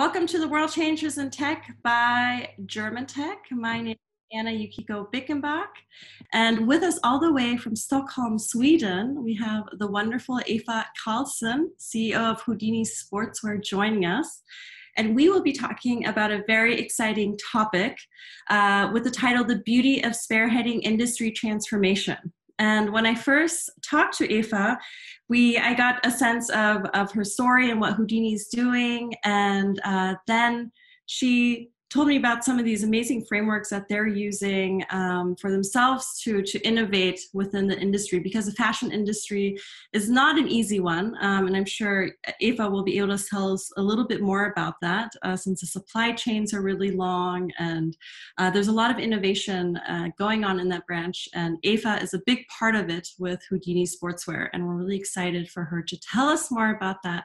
Welcome to the World Changers in Tech by German Tech. My name is Anna Yukiko Bickenbach. And with us all the way from Stockholm, Sweden, we have the wonderful Eva Karlsson, CEO of Houdini Sportswear, joining us. And we will be talking about a very exciting topic uh, with the title The Beauty of Spearheading Industry Transformation. And when I first talked to Eva, we I got a sense of, of her story and what Houdini's doing. And uh, then she told me about some of these amazing frameworks that they're using um, for themselves to, to innovate within the industry because the fashion industry is not an easy one. Um, and I'm sure Eva will be able to tell us a little bit more about that uh, since the supply chains are really long and uh, there's a lot of innovation uh, going on in that branch. And Eva is a big part of it with Houdini Sportswear. And we're really excited for her to tell us more about that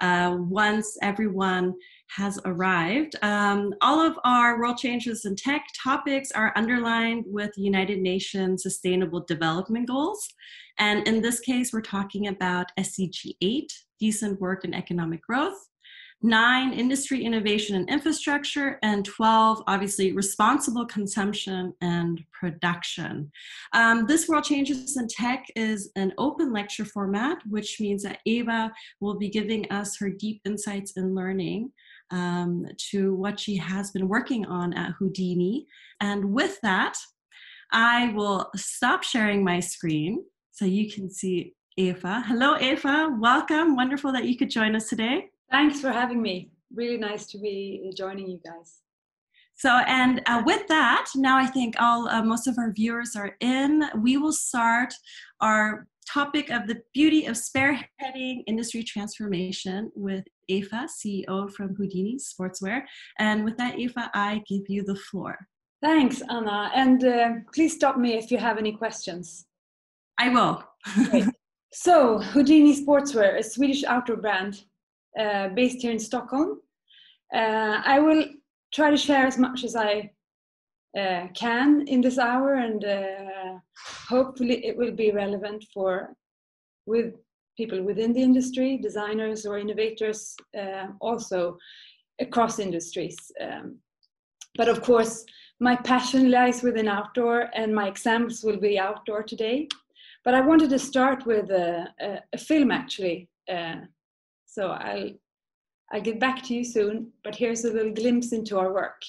uh, once everyone has arrived. Um, all of our World Changers in Tech topics are underlined with United Nations Sustainable Development Goals. And in this case, we're talking about SDG 8, decent work and economic growth. Nine, industry innovation and infrastructure, and 12, obviously, responsible consumption and production. Um, this World Changers in Tech is an open lecture format, which means that Eva will be giving us her deep insights in learning um, to what she has been working on at Houdini. And with that, I will stop sharing my screen so you can see Eva. Hello, Eva. Welcome. Wonderful that you could join us today. Thanks for having me. Really nice to be joining you guys. So, and uh, with that, now I think all uh, most of our viewers are in. We will start our topic of the beauty of spearheading industry transformation with Eva, CEO from Houdini Sportswear. And with that, Eva, I give you the floor. Thanks, Anna. And uh, please stop me if you have any questions. I will. so, Houdini Sportswear, a Swedish outdoor brand based here in Stockholm. Uh, I will try to share as much as I uh, can in this hour, and uh, hopefully it will be relevant for with people within the industry, designers or innovators, uh, also across industries. Um, but of course, my passion lies within outdoor, and my examples will be outdoor today. But I wanted to start with a, a, a film actually. So I'll, I'll get back to you soon, but here's a little glimpse into our work.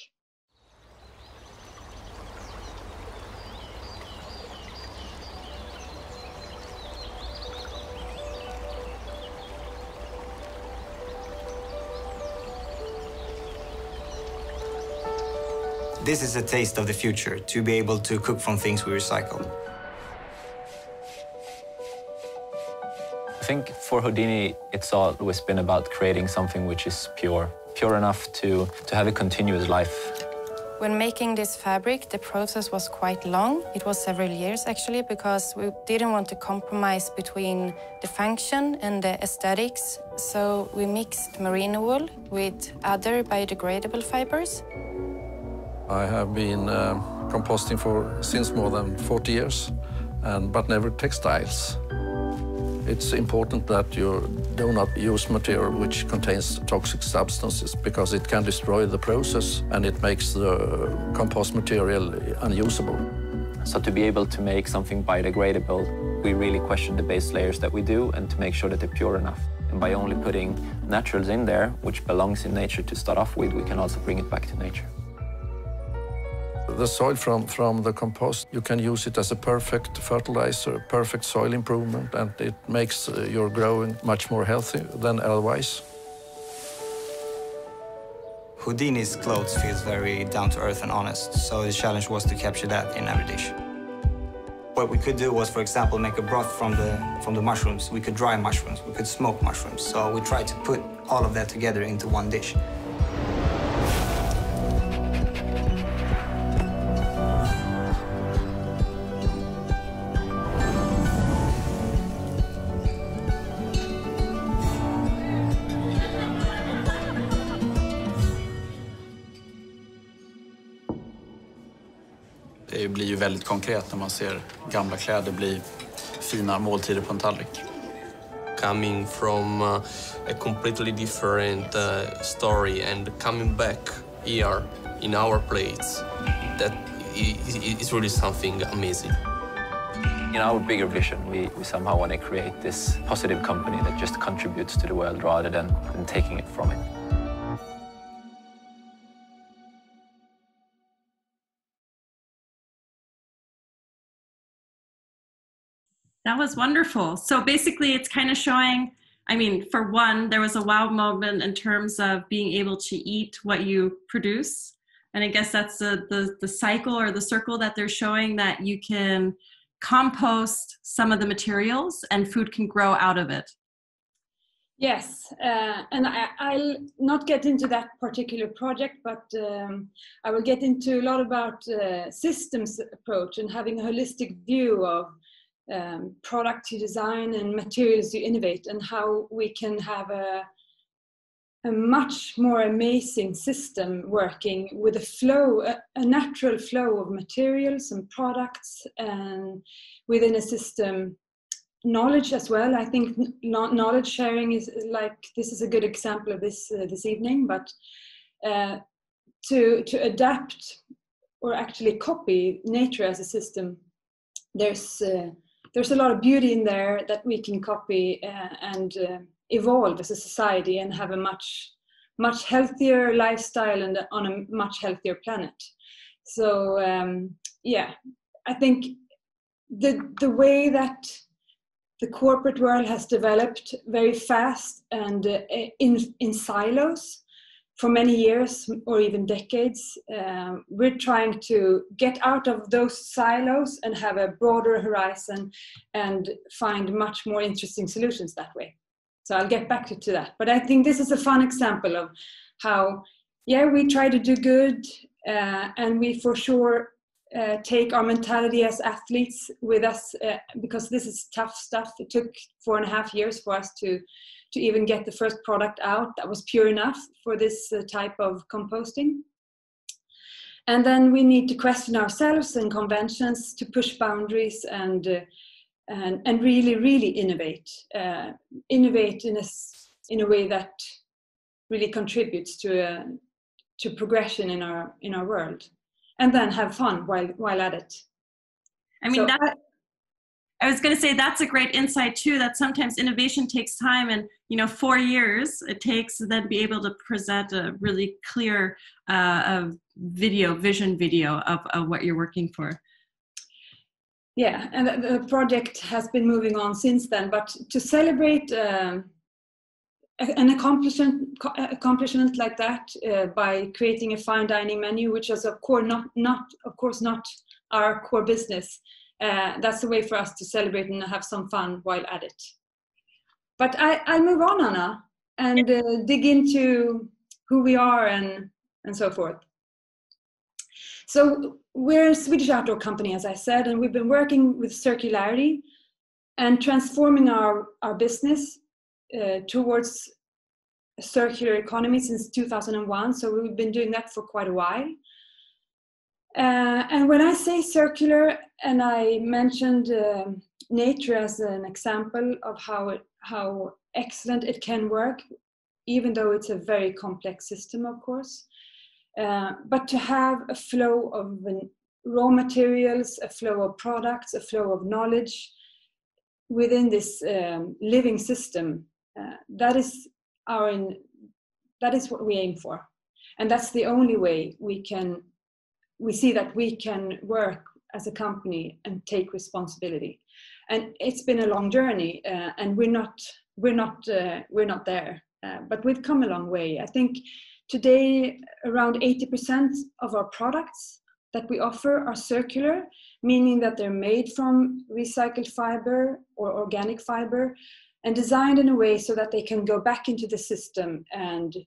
This is a taste of the future, to be able to cook from things we recycle. I think for Houdini, it's always been about creating something which is pure, pure enough to, to have a continuous life. When making this fabric, the process was quite long. It was several years actually, because we didn't want to compromise between the function and the aesthetics. So we mixed merino wool with other biodegradable fibers. I have been uh, composting for since more than 40 years, and, but never textiles. It's important that you do not use material which contains toxic substances because it can destroy the process and it makes the compost material unusable. So to be able to make something biodegradable, we really question the base layers that we do and to make sure that they're pure enough. And by only putting naturals in there, which belongs in nature to start off with, we can also bring it back to nature. The soil from, from the compost, you can use it as a perfect fertilizer, perfect soil improvement, and it makes uh, your growing much more healthy than otherwise. Houdini's clothes feels very down to earth and honest, so the challenge was to capture that in every dish. What we could do was, for example, make a broth from the, from the mushrooms. We could dry mushrooms, we could smoke mushrooms. So we tried to put all of that together into one dish. Väldigt konkret när man ser gamla kläder bli fina måltider på en tallrik. coming from uh, a completely different uh, story and coming back here in our place, that is really something amazing. In our bigger vision, we, we somehow want to create this positive company that just contributes to the world rather than, than taking it from it. That was wonderful. So basically, it's kind of showing. I mean, for one, there was a wow moment in terms of being able to eat what you produce. And I guess that's the, the, the cycle or the circle that they're showing that you can compost some of the materials and food can grow out of it. Yes, uh, and I, will not get into that particular project, but um, I will get into a lot about uh, systems approach and having a holistic view of um, product you design and materials you innovate and how we can have a, a much more amazing system working with a flow, a, a, natural flow of materials and products and within a system knowledge as well. I think knowledge sharing is like, this is a good example of this uh, this evening, but uh, to, to adapt or actually copy nature as a system, there's uh, there's a lot of beauty in there that we can copy uh, and uh, evolve as a society and have a much much healthier lifestyle and on a much healthier planet. So um, yeah i think the the way that the corporate world has developed very fast and uh, in in silos for many years or even decades. Um, we're trying to get out of those silos and have a broader horizon and find much more interesting solutions that way. So I'll get back to, to that. But I think this is a fun example of how, yeah, we try to do good uh, and we for sure uh, take our mentality as athletes with us uh, because this is tough stuff. It took four and a half years for us to to even get the first product out that was pure enough for this uh, type of composting. And then we need to question ourselves and conventions to push boundaries and uh, and, and really, really innovate. Uh, innovate in a in a way that really contributes to uh, to progression in our in our world, and then have fun while while at it. I mean so that I was going to say that's a great insight too. That sometimes innovation takes time, and you know, four years it takes to then be able to present a really clear uh, video, vision video of, of what you're working for. Yeah, and the project has been moving on since then. But to celebrate um, an accomplishment, accomplishment like that uh, by creating a fine dining menu, which is of course not, not of course not our core business uh, that's a way for us to celebrate and have some fun while at it. But I, I'll move on, Anna, and uh, dig into who we are and, and so forth. So we're a Swedish outdoor company, as I said, and we've been working with circularity and transforming our, our business uh, towards a circular economy since 2001. So we've been doing that for quite a while. Uh, and when I say circular, and I mentioned uh, nature as an example of how it, how excellent it can work, even though it's a very complex system, of course. Uh, but to have a flow of raw materials, a flow of products, a flow of knowledge within this um, living system, uh, that is our in, that is what we aim for, and that's the only way we can we see that we can work as a company and take responsibility. And it's been a long journey uh, and we're not we're not uh, we're not there uh, but we've come a long way. I think today around 80% of our products that we offer are circular meaning that they're made from recycled fiber or organic fiber and designed in a way so that they can go back into the system and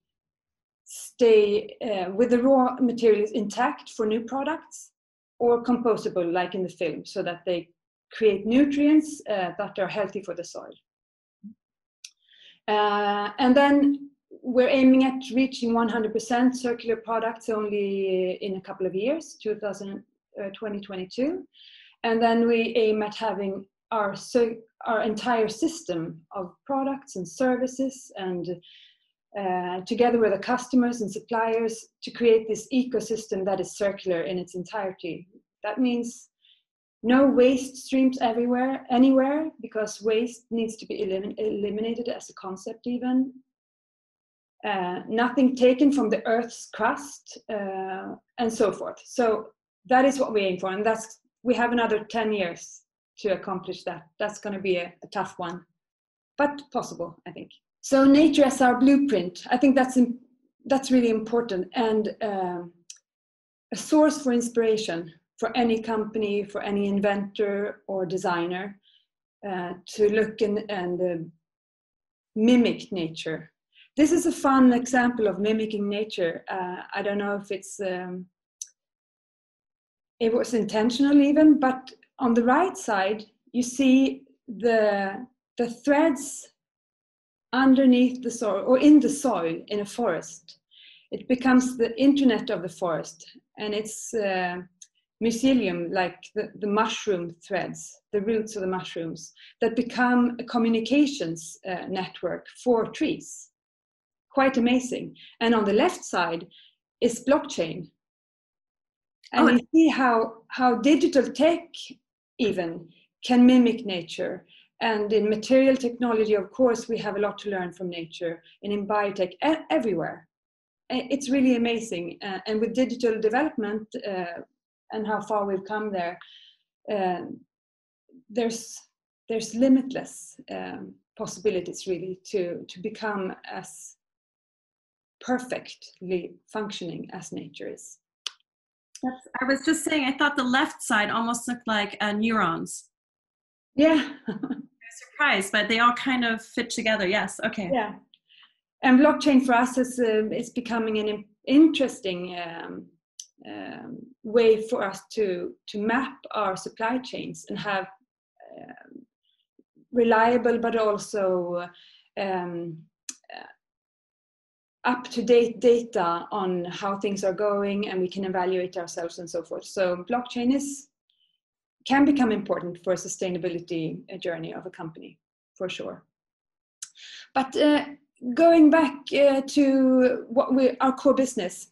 stay uh, with the raw materials intact for new products or compostable like in the film so that they create nutrients uh, that are healthy for the soil. Uh, and then we're aiming at reaching 100% circular products only in a couple of years, 2022. Uh, and then we aim at having our, our entire system of products and services and uh, together with the customers and suppliers to create this ecosystem that is circular in its entirety. That means no waste streams everywhere, anywhere, because waste needs to be elim eliminated as a concept even. Uh, nothing taken from the earth's crust uh, and so forth. So that is what we aim for, and that's we have another 10 years to accomplish that. That's going to be a, a tough one, but possible, I think. So nature as our blueprint, I think that's that's really important and um, a source for inspiration for any company, for any inventor or designer uh, to look in, and uh, mimic nature. This is a fun example of mimicking nature. Uh, I don't know if it's um, it was intentional even, but on the right side you see the the threads underneath the soil or in the soil in a forest. It becomes the internet of the forest, and it's uh, mycelium, like the, the mushroom threads, the roots of the mushrooms, that become a communications uh, network for trees. Quite amazing. And on the left side is blockchain. And oh, you see how, how digital tech even can mimic nature. And in material technology, of course, we have a lot to learn from nature, and in biotech, everywhere. It's really amazing. Uh, and with digital development, uh, and how far we've come there, um, there's there's limitless um, possibilities really to to become as perfectly functioning as nature is. That's, I was just saying, I thought the left side almost looked like uh, neurons. Yeah. surprised, but they all kind of fit together. Yes. Okay. Yeah. And blockchain for us is uh, is becoming an interesting um, um, way for us to to map our supply chains and have um, reliable but also um, uh, up to date data on how things are going and we can evaluate ourselves and so forth so blockchain is can become important for a sustainability journey of a company for sure but uh, going back uh, to what we our core business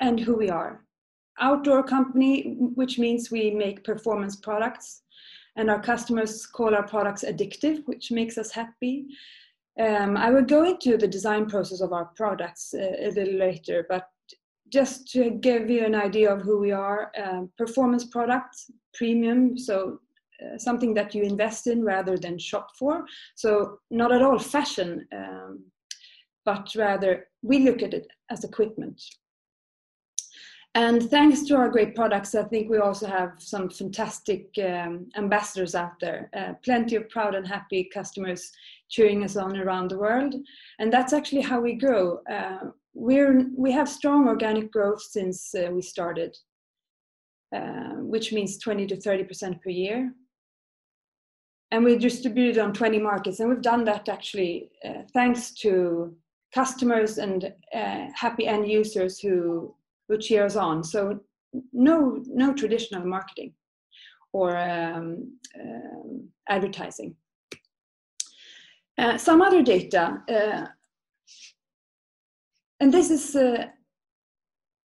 and who we are outdoor company, which means we make performance products. And our customers call our products addictive, which makes us happy. Um, I will go into the design process of our products uh, a little later, but just to give you an idea of who we are, um, performance products, premium, so uh, something that you invest in rather than shop for. So not at all fashion, um, but rather we look at it as equipment. And thanks to our great products, I think we also have some fantastic um, ambassadors out there. Uh, plenty of proud and happy customers cheering us on around the world. And that's actually how we grow. Uh, we're, we have strong organic growth since uh, we started, uh, which means 20 to 30% per year. And we distributed on 20 markets. And we've done that actually uh, thanks to customers and uh, happy end users who who cheers on. So no, no traditional marketing or um, um, advertising. Uh, some other data, uh, and this is uh,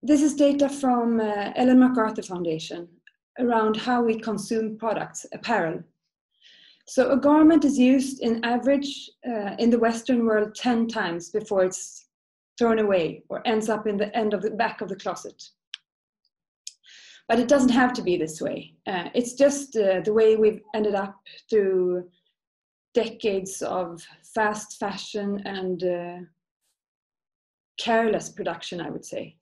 this is data from uh, Ellen MacArthur Foundation around how we consume products, apparel. So a garment is used in average uh, in the Western world 10 times before it's thrown away or ends up in the end of the back of the closet. But it doesn't have to be this way. Uh, it's just uh, the way we've ended up through decades of fast fashion and uh, careless production, I would say.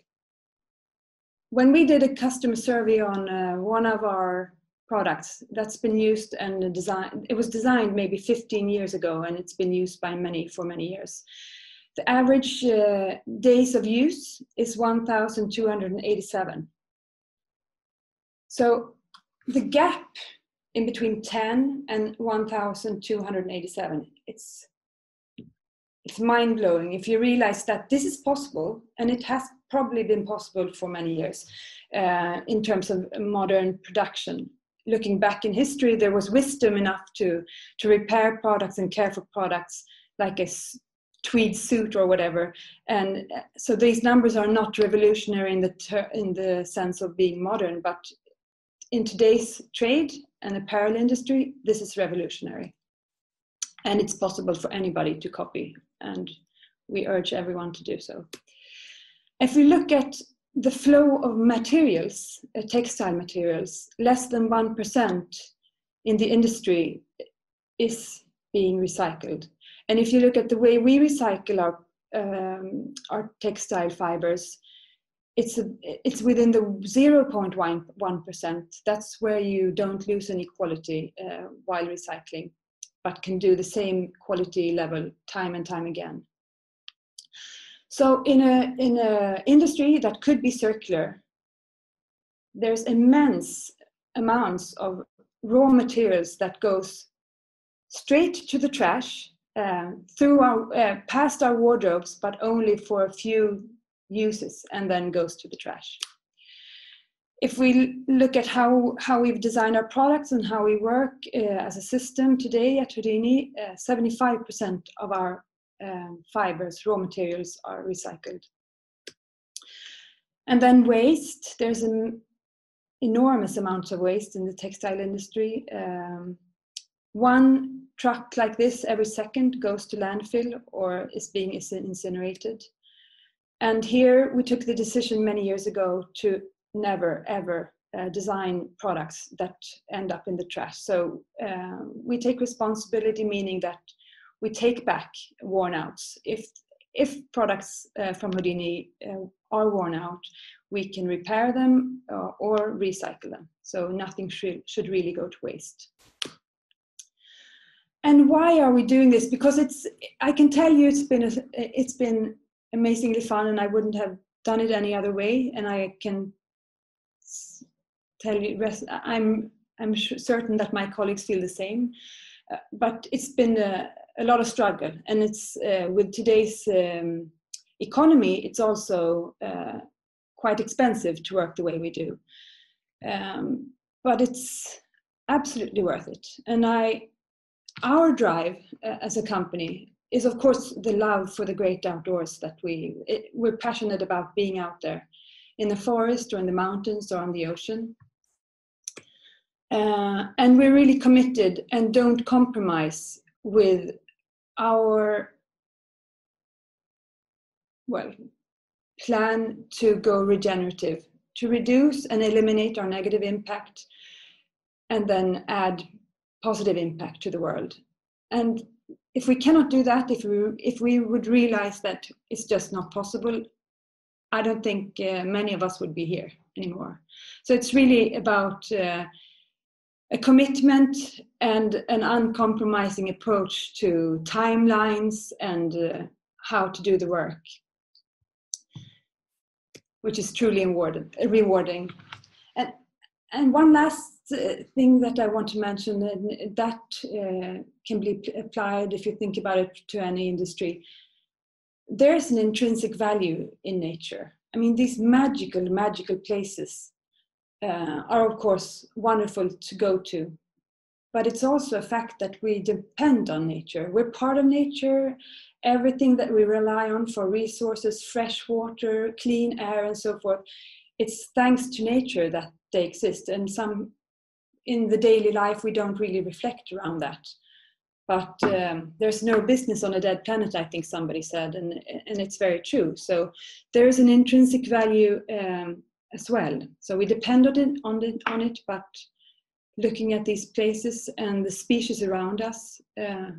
When we did a customer survey on uh, one of our products that's been used and designed, it was designed maybe 15 years ago and it's been used by many for many years. The average uh, days of use is 1,287. So the gap in between 10 and 1,287, it's it's mind blowing if you realize that this is possible, and it has probably been possible for many years uh, in terms of modern production. looking back in history, there was wisdom enough to, to repair products and care for products like a tweed suit or whatever. And uh, so these numbers are not revolutionary in the, ter- in the sense of being modern, but in today's trade and apparel industry, this is revolutionary. And it's possible for anybody to copy, and we urge everyone to do so. If we look at the flow of materials, uh, textile materials, less than 1% in the industry is being recycled. And if you look at the way we recycle our, um, our textile fibers, it's, a, it's within the 0.1%. That's where you don't lose any quality uh, while recycling, but can do the same quality level time and time again. So in a in a industry that could be circular, there's immense amounts of raw materials that goes straight to the trash uh, through our uh, past our wardrobes, but only for a few uses, and then goes to the trash. If we look at how how we've designed our products and how we work uh, as a system today at Houdini, 75% uh, of our um, fibers, raw materials are recycled. And then waste, there's an enormous amount of waste in the textile industry. Um, one truck like this every second goes to landfill or is being incinerated. And here we took the decision many years ago to never ever uh, design products that end up in the trash. So uh, we take responsibility, meaning that we take back worn outs. If if products uh, from Houdini uh, are worn out, we can repair them uh, or recycle them. So nothing should, should really go to waste. And why are we doing this? Because it's I can tell you it's been a, it's been amazingly fun, and I wouldn't have done it any other way. And I can tell you, I'm I'm certain that my colleagues feel the same. Uh, but it's been a, a lot of struggle and it's uh, with today's um, economy it's also uh, quite expensive to work the way we do. Um, but it's absolutely worth it. And i our drive uh, as a company is of course the love for the great outdoors that we it, we're passionate about being out there in the forest or in the mountains or on the ocean uh, and we're really committed and don't compromise with our well plan to go regenerative to reduce and eliminate our negative impact and then add positive impact to the world. And if we cannot do that if we if we would realize that it's just not possible i don't think uh, many of us would be here anymore. So it's really about uh, a commitment and an uncompromising approach to timelines and uh, how to do the work, which is truly rewarding. And, and one last uh, thing that I want to mention that uh, can be applied if you think about it to any industry. There's an intrinsic value in nature. I mean, these magical, magical places uh, are of course wonderful to go to. But it's also a fact that we depend on nature. We're part of nature. Everything that we rely on for resources fresh water clean air and so forth it's thanks to nature that they exist. And some in the daily life we don't really reflect around that. But um, there's no business on a dead planet i think somebody said and, and it's very true. So there is an intrinsic value um, as well. So we depend on it, on it, but looking at these places and the species around us, uh,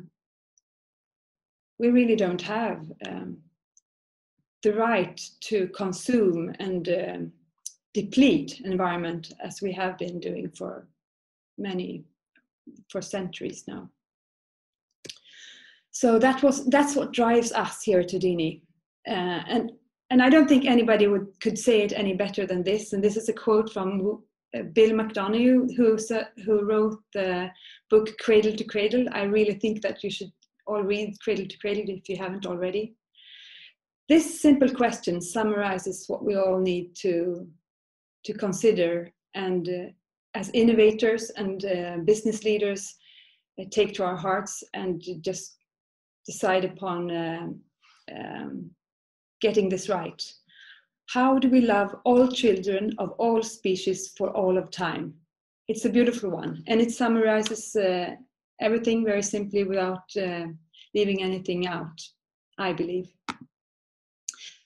we really don't have um, the right to consume and uh, deplete environment as we have been doing for many, for centuries now. So that was that's what drives us here at Houdini. Uh, and and I don't think anybody would could say it any better than this. And this is a quote from uh, Bill McDonough, who who wrote the book Cradle to Cradle. I really think that you should all read Cradle to Cradle if you haven't already. This simple question summarizes what we all need to to consider and uh, as innovators and uh, business leaders uh, take to our hearts and just decide upon uh, um, getting this right. How do we love all children of all species for all of time? It's a beautiful one, and it summarizes uh, everything very simply without uh, leaving anything out, I believe.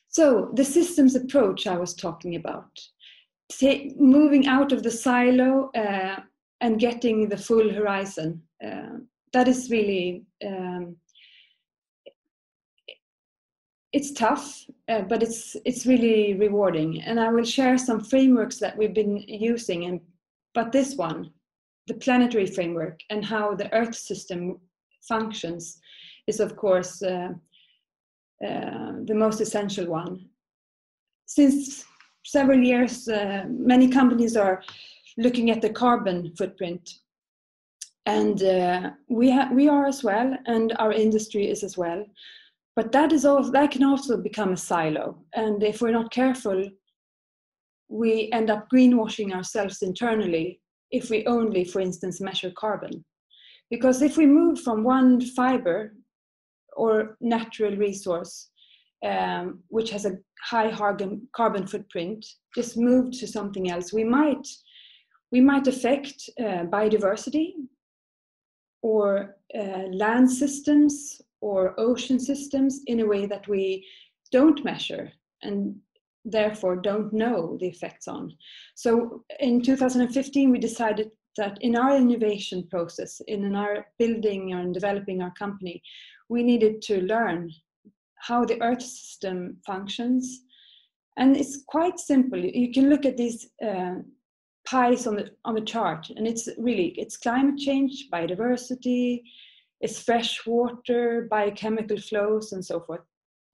So, the systems approach I was talking about, moving out of the silo uh, and getting the full horizon, uh, that is really um, it's tough, uh, but it's it's really rewarding. And I will share some frameworks that we've been using. And but this one, the planetary framework and how the Earth system functions, is of course uh, uh, the most essential one. Since several years, uh, many companies are looking at the carbon footprint and uh, we we are as well and our industry is as well but that is also that can also become a silo. And if we're not careful we end up greenwashing ourselves internally if we only for instance measure carbon. Because if we move from one fiber or natural resource um, which has a high carbon footprint just move to something else we might we might affect uh, biodiversity or uh, land systems or ocean systems in a way that we don't measure and therefore don't know the effects on. So in 2015, we decided that in our innovation process, in our building and developing our company, we needed to learn how the Earth system functions. And it's quite simple. You can look at these uh, pies on the on the chart, and it's really it's climate change, biodiversity, it's fresh water, biochemical flows, and so forth.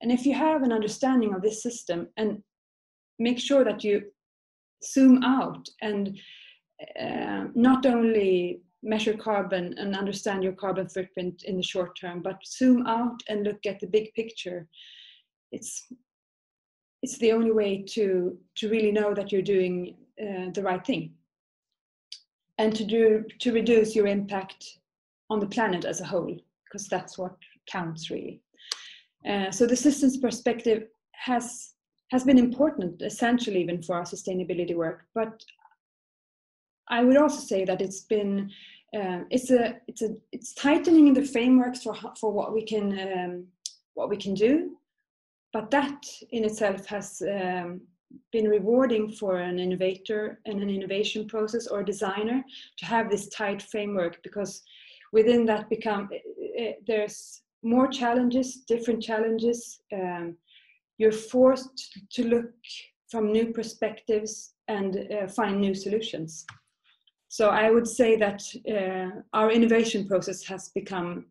And if you have an understanding of this system and make sure that you zoom out and uh, not only measure carbon and understand your carbon footprint in the short term, but zoom out and look at the big picture. It's it's the only way to to really know that you're doing uh, the right thing and to do to reduce your impact on the planet as a whole, because that's what counts really. Uh, so the systems perspective has has been important, essential even for our sustainability work. But I would also say that it's been uh, it's a it's a it's tightening the frameworks for for what we can um, what we can do. But that in itself has um, been rewarding for an innovator and an innovation process or a designer to have this tight framework because within that become eh, eh, there's more challenges different challenges. Um, you're forced to look from new perspectives and uh, find new solutions. So i would say that uh, our innovation process has become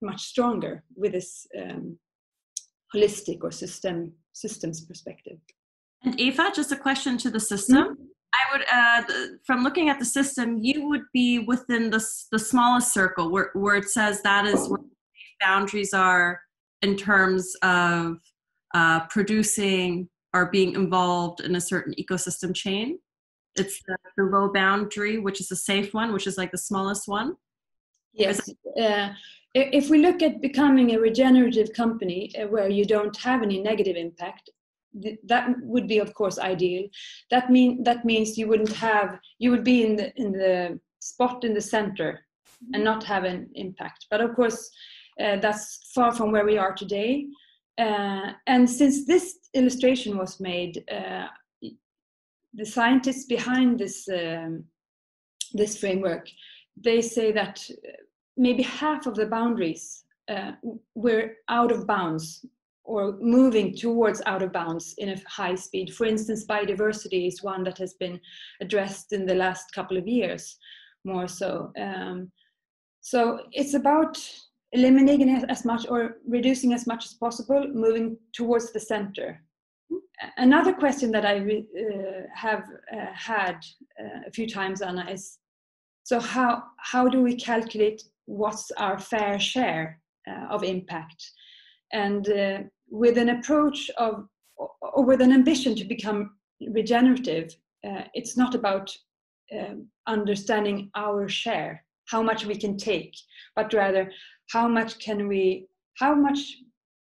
much stronger with this um, holistic or system systems perspective. And eva just a question to the system. Mm-hmm. Would, uh, from looking at the system, you would be within the, the smallest circle where, where it says that is where the boundaries are in terms of uh, producing or being involved in a certain ecosystem chain. It's the, the, low boundary, which is the safe one, which is like the smallest one. Yes. Uh, if we look at becoming a regenerative company uh, where you don't have any negative impact, that would be of course ideal. That mean that means you wouldn't have you would be in the in the spot in the center and not have an impact. But of course uh, that's far from where we are today. Uh, and since this illustration was made uh, the scientists behind this um, this framework they say that maybe half of the boundaries uh, were out of bounds or moving towards out of bounds in a high speed. For instance, biodiversity is one that has been addressed in the last couple of years more so. Um, so it's about eliminating as much or reducing as much as possible, moving towards the center. Another question that I uh, have uh, had uh, a few times, Anna, is so how how do we calculate what's our fair share uh, of impact? And uh, with an approach of or with an ambition to become regenerative uh, it's not about um, understanding our share, how much we can take, but rather how much can we, how much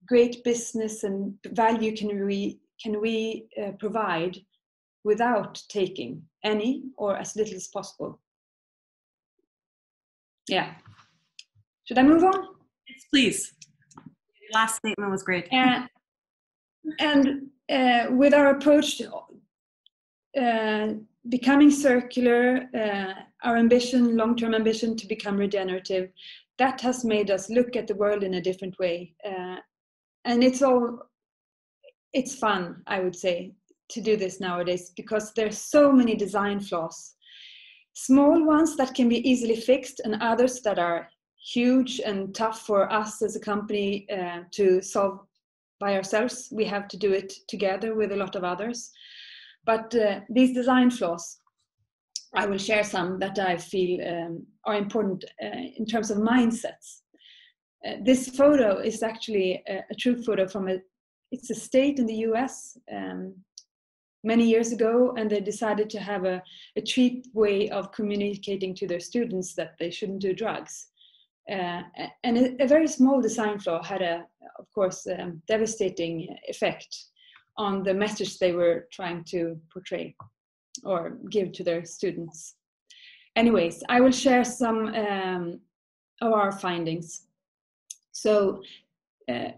great business and value can we can we uh, provide without taking any or as little as possible. Yeah. Should I move on? Yes, please. Last statement was great. Uh, and uh, with our approach uh, becoming circular, uh, our ambition, long-term ambition to become regenerative, that has made us look at the world in a different way. Uh, and it's all, it's fun, I would say, to do this nowadays because there's so many design flaws. Small ones that can be easily fixed and others that are huge and tough for us as a company uh, to solve by ourselves. We have to do it together with a lot of others. But uh, these design flaws, I will share some that I feel um, are important uh, in terms of mindsets. Uh, this photo is actually a, a, true photo from a, it's a state in the US um, many years ago, and they decided to have a, a cheap way of communicating to their students that they shouldn't do drugs. Uh, and a, a, very small design flaw had a, of course, um, devastating effect on the message they were trying to portray or give to their students. Anyways, I will share some um, of our findings. So, uh,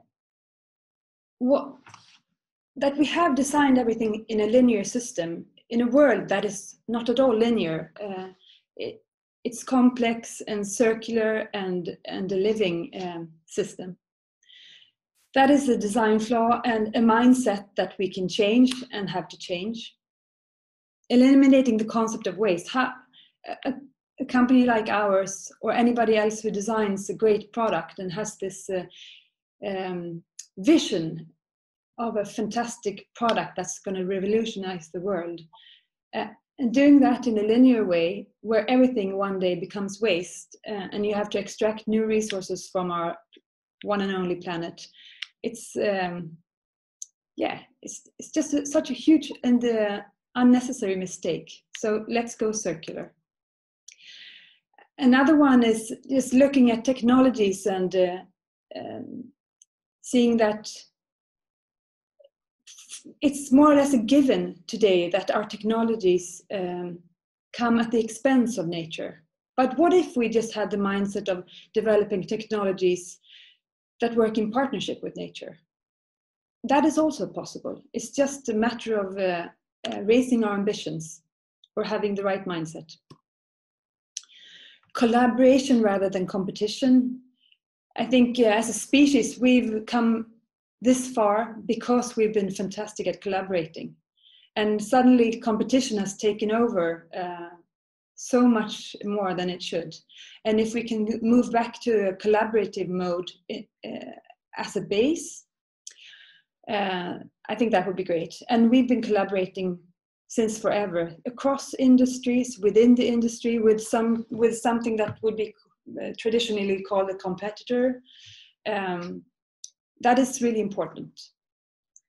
what that we have designed everything in a linear system in a world that is not at all linear. Uh, it's complex and circular and and a living um, system that is a design flaw and a mindset that we can change and have to change. Eliminating the concept of waste. How, a, a, company like ours or anybody else who designs a great product and has this uh, um, vision of a fantastic product that's going to revolutionize the world. Uh, and doing that in a linear way where everything one day becomes waste uh, and you have to extract new resources from our one and only planet it's um, yeah it's, it's just a, such a huge and uh, unnecessary mistake. So let's go circular. Another one is just looking at technologies and uh, um, seeing that it's more or less a given today that our technologies um, come at the expense of nature but what if we just had the mindset of developing technologies that work in partnership with nature. That is also possible. It's just a matter of uh, uh, raising our ambitions or having the right mindset. Collaboration rather than competition. I think uh, as a species, we've come this far because we've been fantastic at collaborating. And suddenly competition has taken over uh, so much more than it should. And if we can move back to a collaborative mode uh, as a base, uh, I think that would be great. And we've been collaborating since forever across industries, within the industry, with some with something that would be uh, traditionally called a competitor. Um, that is really important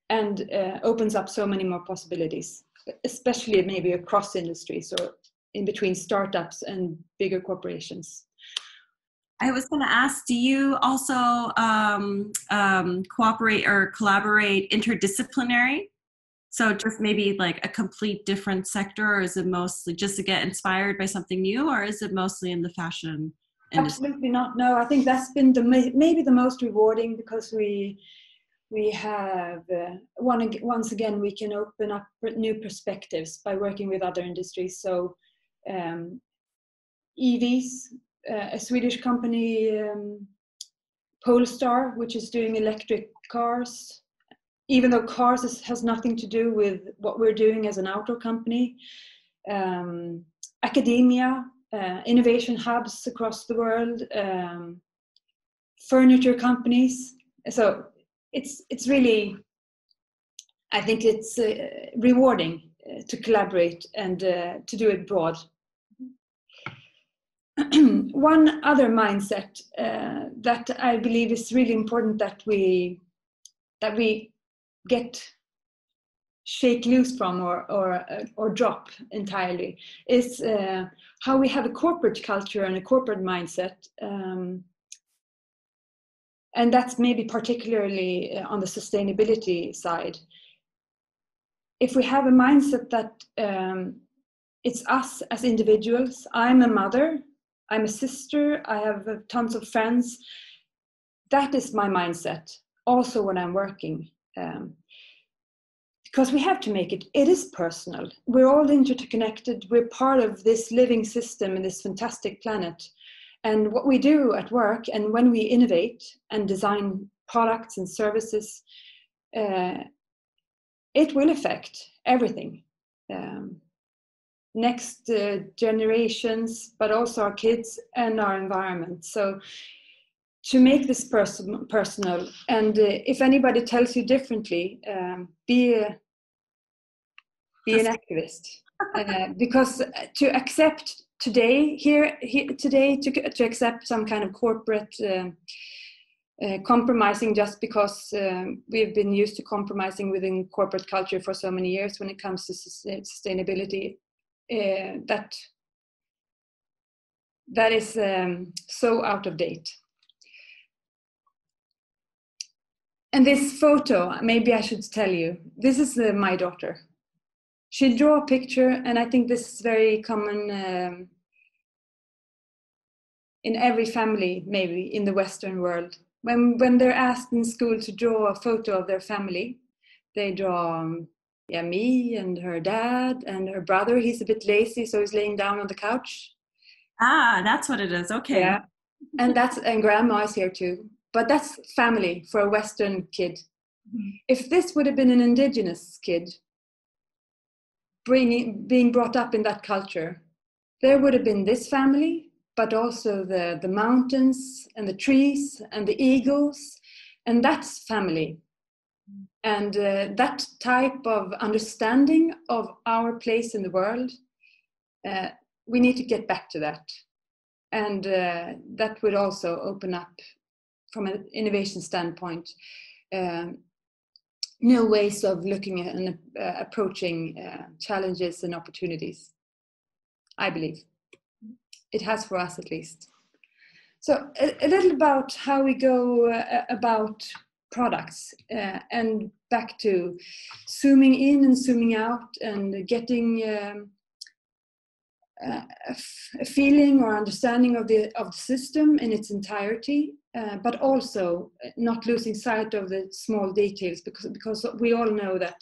and uh, opens up so many more possibilities, especially maybe across industries or in between startups and bigger corporations. I was going to ask, do you also um, um, cooperate or collaborate interdisciplinary? So just maybe like a complete different sector, or is it mostly just to get inspired by something new, or is it mostly in the fashion? Absolutely not. No, I think that's been the maybe the most rewarding because we we have uh, one once again we can open up new perspectives by working with other industries. So um, EVs, uh, a Swedish company, um, Polestar, which is doing electric cars. Even though cars is, has nothing to do with what we're doing as an outdoor company, um, academia, uh, innovation hubs across the world, um, furniture companies. So it's it's really, I think it's uh, rewarding uh, to collaborate and uh, to do it broad. One other mindset uh, that I believe is really important that we that we get shake loose from or or or drop entirely. Is uh, how we have a corporate culture and a corporate mindset um, and that's maybe particularly uh, on the sustainability side. If we have a mindset that um, it's us as individuals i'm a mother i'm a sister i have uh, tons of friends that is my mindset also when i'm working um, because we have to make it it is personal. We're all interconnected. We're part of this living system in this fantastic planet. And what we do at work and when we innovate and design products and services uh, it will affect everything. Um, next uh, generations but also our kids and our environment. So to make this person personal. And uh, if anybody tells you differently um, be a, be an activist. Uh, because to accept today here, here today to, to accept some kind of corporate uh, uh, compromising just because um, we've been used to compromising within corporate culture for so many years when it comes to sustainability uh, that that is um, so out of date And this photo, maybe I should tell you, this is uh, my daughter. She drew a picture, and I think this is very common um, in every family, maybe in the Western world. When when they're asked in school to draw a photo of their family, they draw um, yeah me and her dad and her brother. He's a bit lazy, so he's laying down on the couch. Ah, that's what it is. Okay. Yeah, and that's and grandma is here too but that's family for a Western kid. Mm-hmm. If this would have been an indigenous kid bringing, being brought up in that culture, there would have been this family, but also the, the mountains and the trees and the eagles, and that's family. And uh, that type of understanding of our place in the world, uh, we need to get back to that. And uh, that would also open up from an innovation standpoint, um, new ways of looking at and uh, approaching uh, challenges and opportunities. I believe it has for us at least. So a, a little about how we go uh, about products uh, and back to zooming in and zooming out and getting um, a feeling or understanding of the of the system in its entirety uh, but also uh, not losing sight of the small details because because we all know that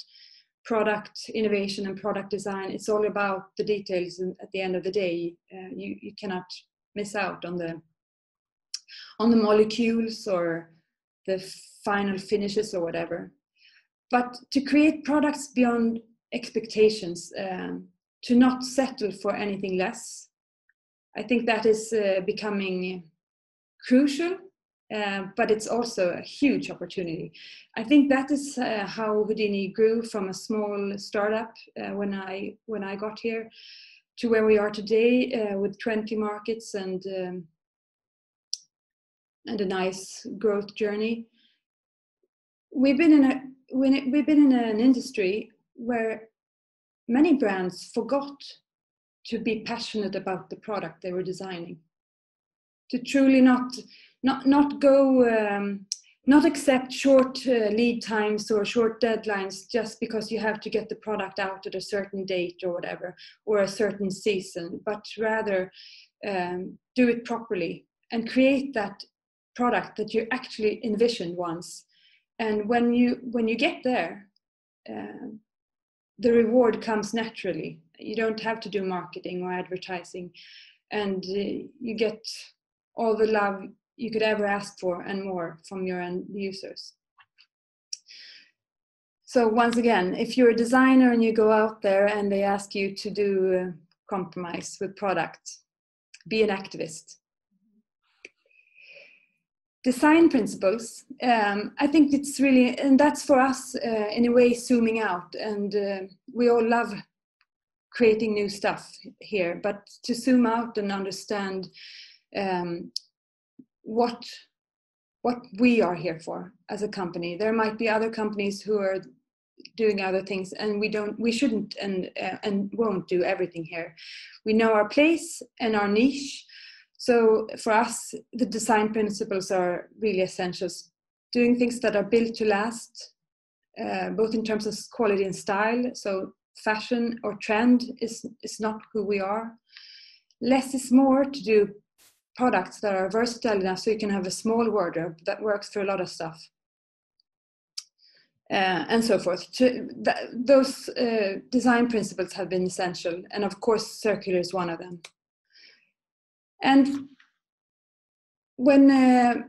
product innovation and product design it's all about the details and at the end of the day uh, you, you cannot miss out on the on the molecules or the final finishes or whatever. But to create products beyond expectations um, to not settle for anything less i think that is uh, becoming crucial uh, but it's also a huge opportunity. I think that is uh, how Houdini grew from a small startup uh, when I when I got here to where we are today uh, with 20 markets and um, and a nice growth journey. We've been in a we've been in an industry where many brands forgot to be passionate about the product they were designing, to truly not not not go um, not accept short uh, lead times or short deadlines just because you have to get the product out at a certain date or whatever or a certain season but rather um, do it properly and create that product that you actually envisioned once. And when you when you get there uh, the reward comes naturally you don't have to do marketing or advertising and uh, you get all the love you could ever ask for and more from your end users. So once again, if you're a designer and you go out there and they ask you to do a compromise with product, be an activist. Design principles, um, I think it's really, and that's for us uh, in a way zooming out and uh, we all love creating new stuff here, but to zoom out and understand um, what what we are here for as a company. There might be other companies who are doing other things and we don't we shouldn't and uh, and won't do everything here we know our place and our niche so for us the design principles are really essentials doing things that are built to last uh, both in terms of quality and style. So fashion or trend is is not who we are. Less is more to do products that are versatile enough so you can have a small wardrobe that works for a lot of stuff. Uh, and so forth. To, th- those uh, design principles have been essential, and of course, circular is one of them. And when uh,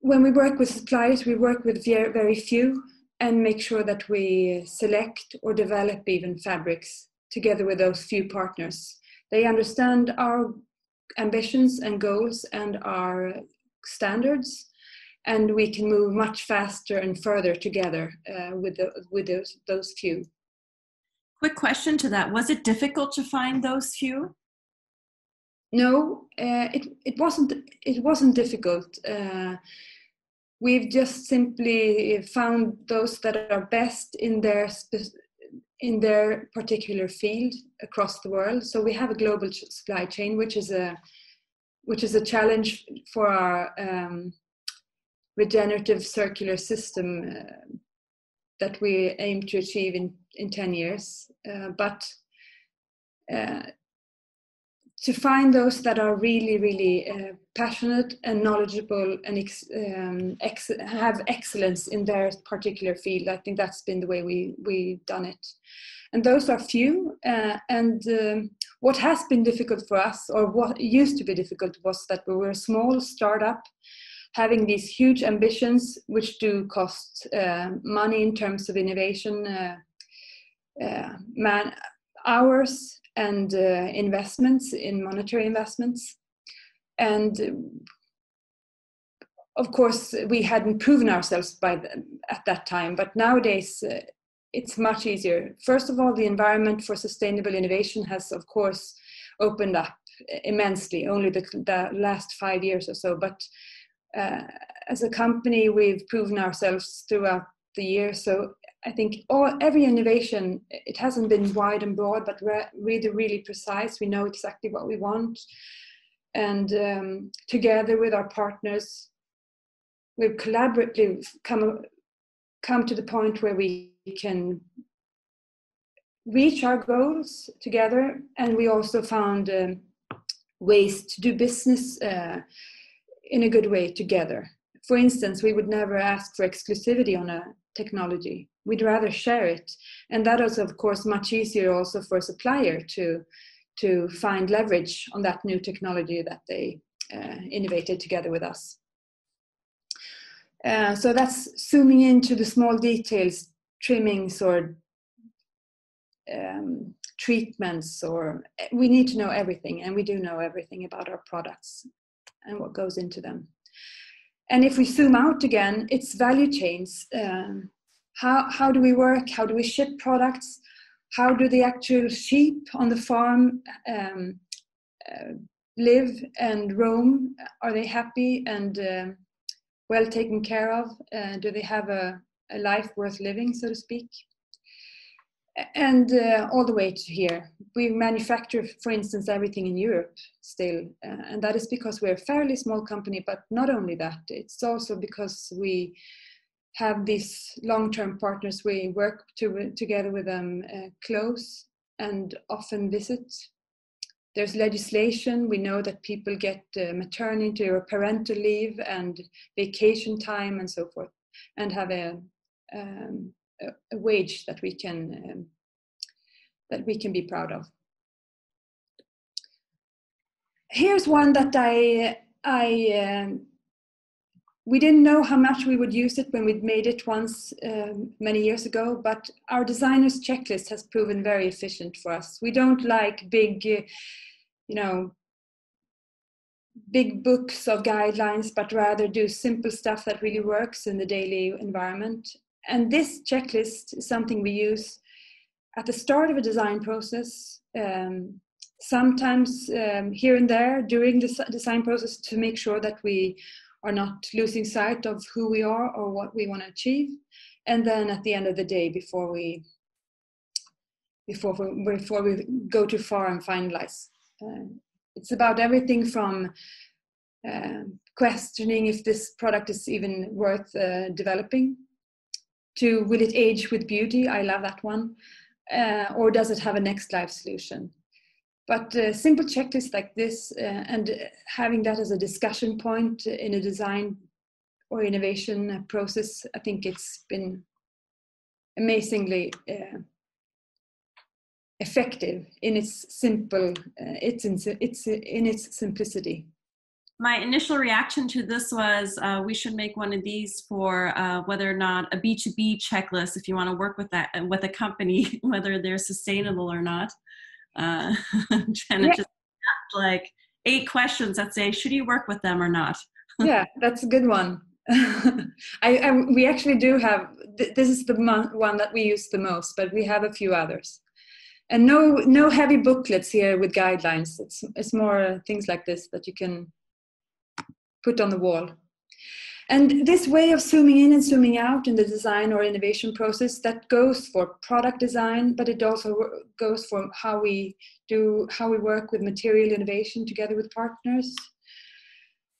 when we work with suppliers, we work with very, few and make sure that we select or develop even fabrics together with those few partners. They understand our ambitions and goals and our standards and we can move much faster and further together uh, with the, with those those few. Quick question to that: Was it difficult to find those few? No, uh, it it wasn't. It wasn't difficult. Uh, we've just simply found those that are best in their in their particular field across the world. So we have a global supply chain, which is a which is a challenge for our um, regenerative circular system uh, that we aim to achieve in, in 10 years. Uh, but uh, to find those that are really, really uh, passionate and knowledgeable and ex um, ex have excellence in their particular field, I think that's been the way we, we've done it. And those are few. Uh, and um, what has been difficult for us, or what used to be difficult, was that we were a small startup having these huge ambitions, which do cost uh, money in terms of innovation, uh, uh, man hours, and uh, investments in monetary investments. And of course, we hadn't proven ourselves by the, at that time, but nowadays uh, it's much easier. First of all, the environment for sustainable innovation has, of course, opened up immensely only the, the last five years or so, but uh, as a company, we've proven ourselves throughout the year. So I think all every innovation it hasn't been wide and broad, but we're really really precise. We know exactly what we want, and um, together with our partners, we've collaboratively come come to the point where we can reach our goals together, and we also found um, ways to do business. Uh, in a good way together. For instance, we would never ask for exclusivity on a technology. We'd rather share it. And that is, of course, much easier also for a supplier to, to find leverage on that new technology that they uh, innovated together with us. Uh, so that's zooming into the small details, trimmings or um, treatments, or we need to know everything, and we do know everything about our products and what goes into them. And if we zoom out again, it's value chains. Um, how, how do we work? How do we ship products? How do the actual sheep on the farm um, uh, live and roam? Are they happy and uh, well taken care of? Uh, do they have a, a life worth living, so to speak? and uh, all the way to here. We manufacture, for instance, everything in Europe still, uh, and that is because we're a fairly small company. But not only that, it's also because we have these long-term partners. We work to, together with them uh, close and often visit. There's legislation. We know that people get uh, maternity or parental leave and vacation time and so forth, and have a um, a, wage that we can um, that we can be proud of. Here's one that I I um, we didn't know how much we would use it when we'd made it once um, many years ago, but our designer's checklist has proven very efficient for us. We don't like big, uh, you know, big books of guidelines, but rather do simple stuff that really works in the daily environment and this checklist is something we use at the start of a design process, um, sometimes um, here and there during the design process to make sure that we are not losing sight of who we are or what we want to achieve. and then at the end of the day, before we before we, before we go too far and finalize. Uh, it's about everything from uh, questioning if this product is even worth uh, developing to will it age with beauty? I love that one. Uh, or does it have a next life solution? But uh, simple checklists like this uh, and having that as a discussion point in a design or innovation process, I think it's been amazingly uh, effective in its simple, uh, it's in, it's in its simplicity. My initial reaction to this was uh, we should make one of these for uh, whether or not a B2B checklist, if you want to work with that with a company, whether they're sustainable or not. Uh, and yeah. just like eight questions that say, should you work with them or not? yeah, that's a good one. I, I, we actually do have th- this is the one that we use the most, but we have a few others and no no heavy booklets here with guidelines it's it's more things like this that you can put on the wall and this way of zooming in and zooming out in the design or innovation process that goes for product design but it also goes for how we do how we work with material innovation together with partners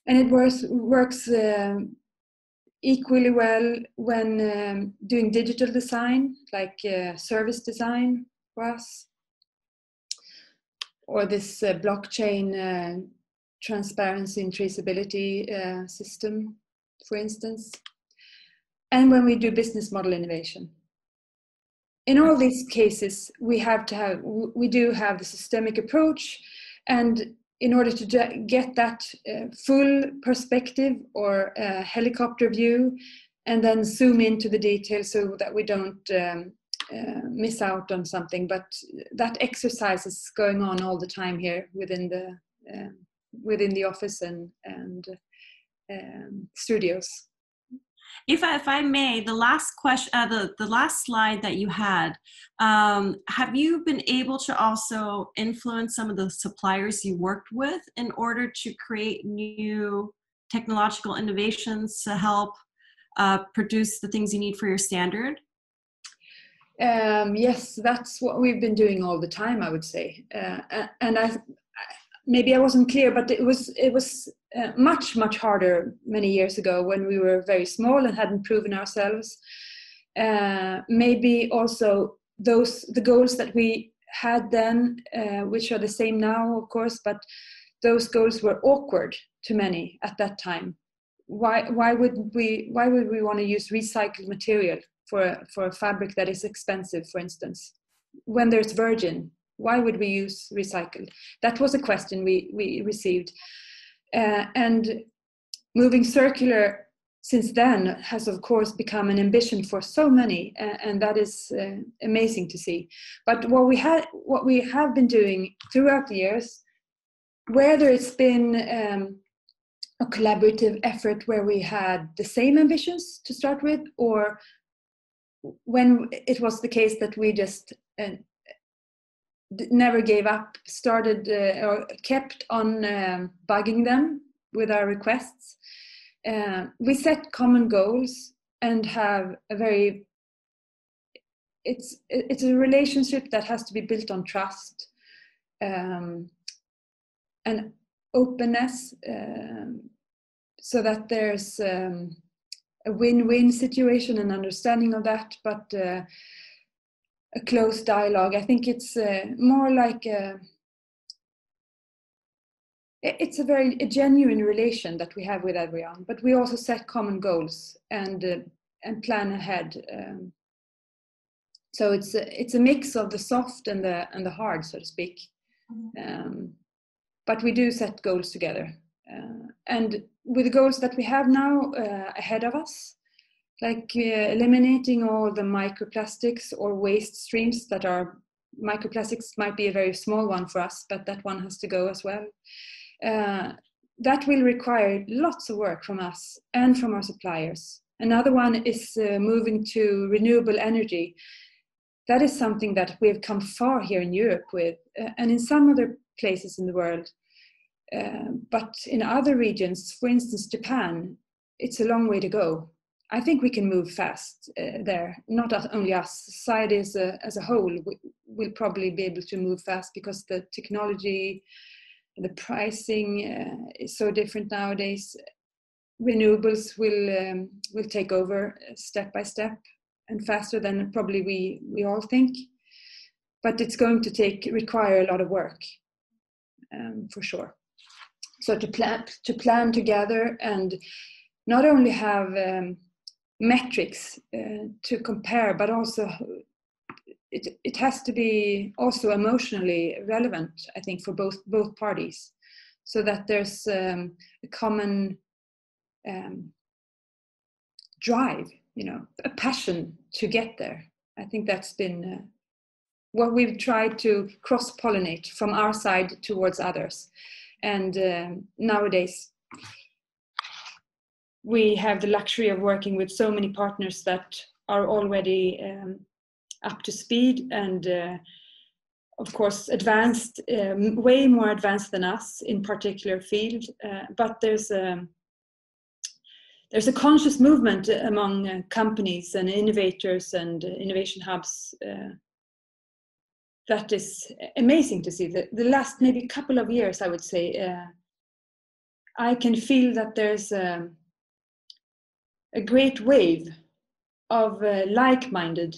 and it works works um, equally well when um, doing digital design like uh, service design for us. Or this uh, blockchain uh, transparency and traceability uh, system, for instance. And when we do business model innovation. In all these cases, we have to have, we do have the systemic approach and in order to get that uh, full perspective or uh, helicopter view and then zoom into the details so that we don't um, uh, miss out on something but that exercise is going on all the time here within the uh, within the office and and um, studios if I, if I may, the last question, uh, the the last slide that you had, um, have you been able to also influence some of the suppliers you worked with in order to create new technological innovations to help uh, produce the things you need for your standard? Um, yes, that's what we've been doing all the time. I would say, uh, and I maybe I wasn't clear, but it was it was uh, much much harder many years ago when we were very small and hadn't proven ourselves. Uh, maybe also those the goals that we had then, uh, which are the same now, of course, but those goals were awkward to many at that time. Why why would we why would we want to use recycled material for a, for a fabric that is expensive, for instance, when there's virgin? Why would we use recycled? That was a question we, we received. Uh, and moving circular since then has of course become an ambition for so many uh, and that is uh, amazing to see but what we had what we have been doing throughout the years whether it's been um, a collaborative effort where we had the same ambitions to start with or when it was the case that we just uh, never gave up, started uh, or kept on um, bugging them with our requests, uh, we set common goals and have a very it's it's a relationship that has to be built on trust um, and openness um, so that there's um, a win-win situation and understanding of that, but uh, a close dialogue. I think it's uh, more like a, it's a very a genuine relation that we have with everyone. But we also set common goals and uh, and plan ahead. Um, so it's a, it's a mix of the soft and the and the hard, so to speak. Mm-hmm. Um, but we do set goals together, uh, and with the goals that we have now uh, ahead of us, like uh, eliminating all the microplastics or waste streams that are microplastics might be a very small one for us, but that one has to go as well. Uh, that will require lots of work from us and from our suppliers. Another one is uh, moving to renewable energy. That is something that we have come far here in Europe with, uh, and in some other places in the world. Uh, but in other regions, for instance, Japan, it's a long way to go. I think we can move fast uh, there. Not only us, society as a, as a whole will probably be able to move fast because the technology, the pricing uh, is so different nowadays. Renewables will um, will take over step by step and faster than probably we we all think. But it's going to take require a lot of work, um, for sure. So to plan to plan together and not only have um, metrics uh, to compare, but also it, it has to be also emotionally relevant, I think, for both both parties, so that there's um, a common um, drive, you know, a passion to get there. I think that's been uh, what we've tried to cross pollinate from our side towards others, and um, nowadays we have the luxury of working with so many partners that are already um, up to speed and uh, of course advanced um, way more advanced than us in particular field. Uh, but there's a there's a conscious movement among uh, companies and innovators and innovation hubs uh, that is amazing to see. The, the last maybe couple of years i would say uh, i can feel that there's um, a great wave of uh, like-minded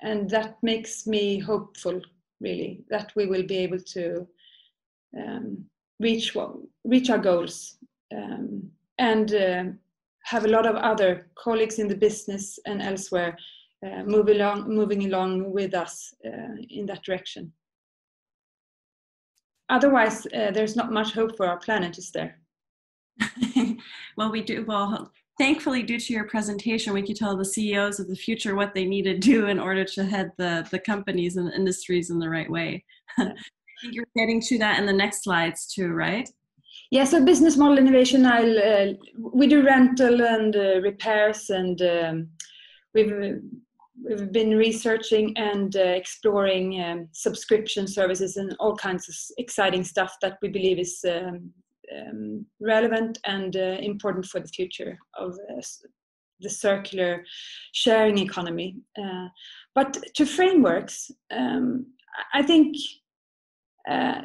and that makes me hopeful really that we will be able to um, reach reach our goals um, and uh, have a lot of other colleagues in the business and elsewhere uh, move along, moving along with us uh, in that direction. Otherwise, uh, there's not much hope for our planet, is there? well, we do. Well, thankfully, due to your presentation, we could tell the CEOs of the future what they need to do in order to head the, the companies and industries in the right way. I think you're getting to that in the next slides too, right? Yeah, so business model innovation, I'll, uh, we do rental and uh, repairs and um, we've, we've been researching and uh, exploring um, subscription services and all kinds of exciting stuff that we believe is um, um, relevant and uh, important for the future of uh, the circular sharing economy. Uh, but to frameworks, um, I think uh,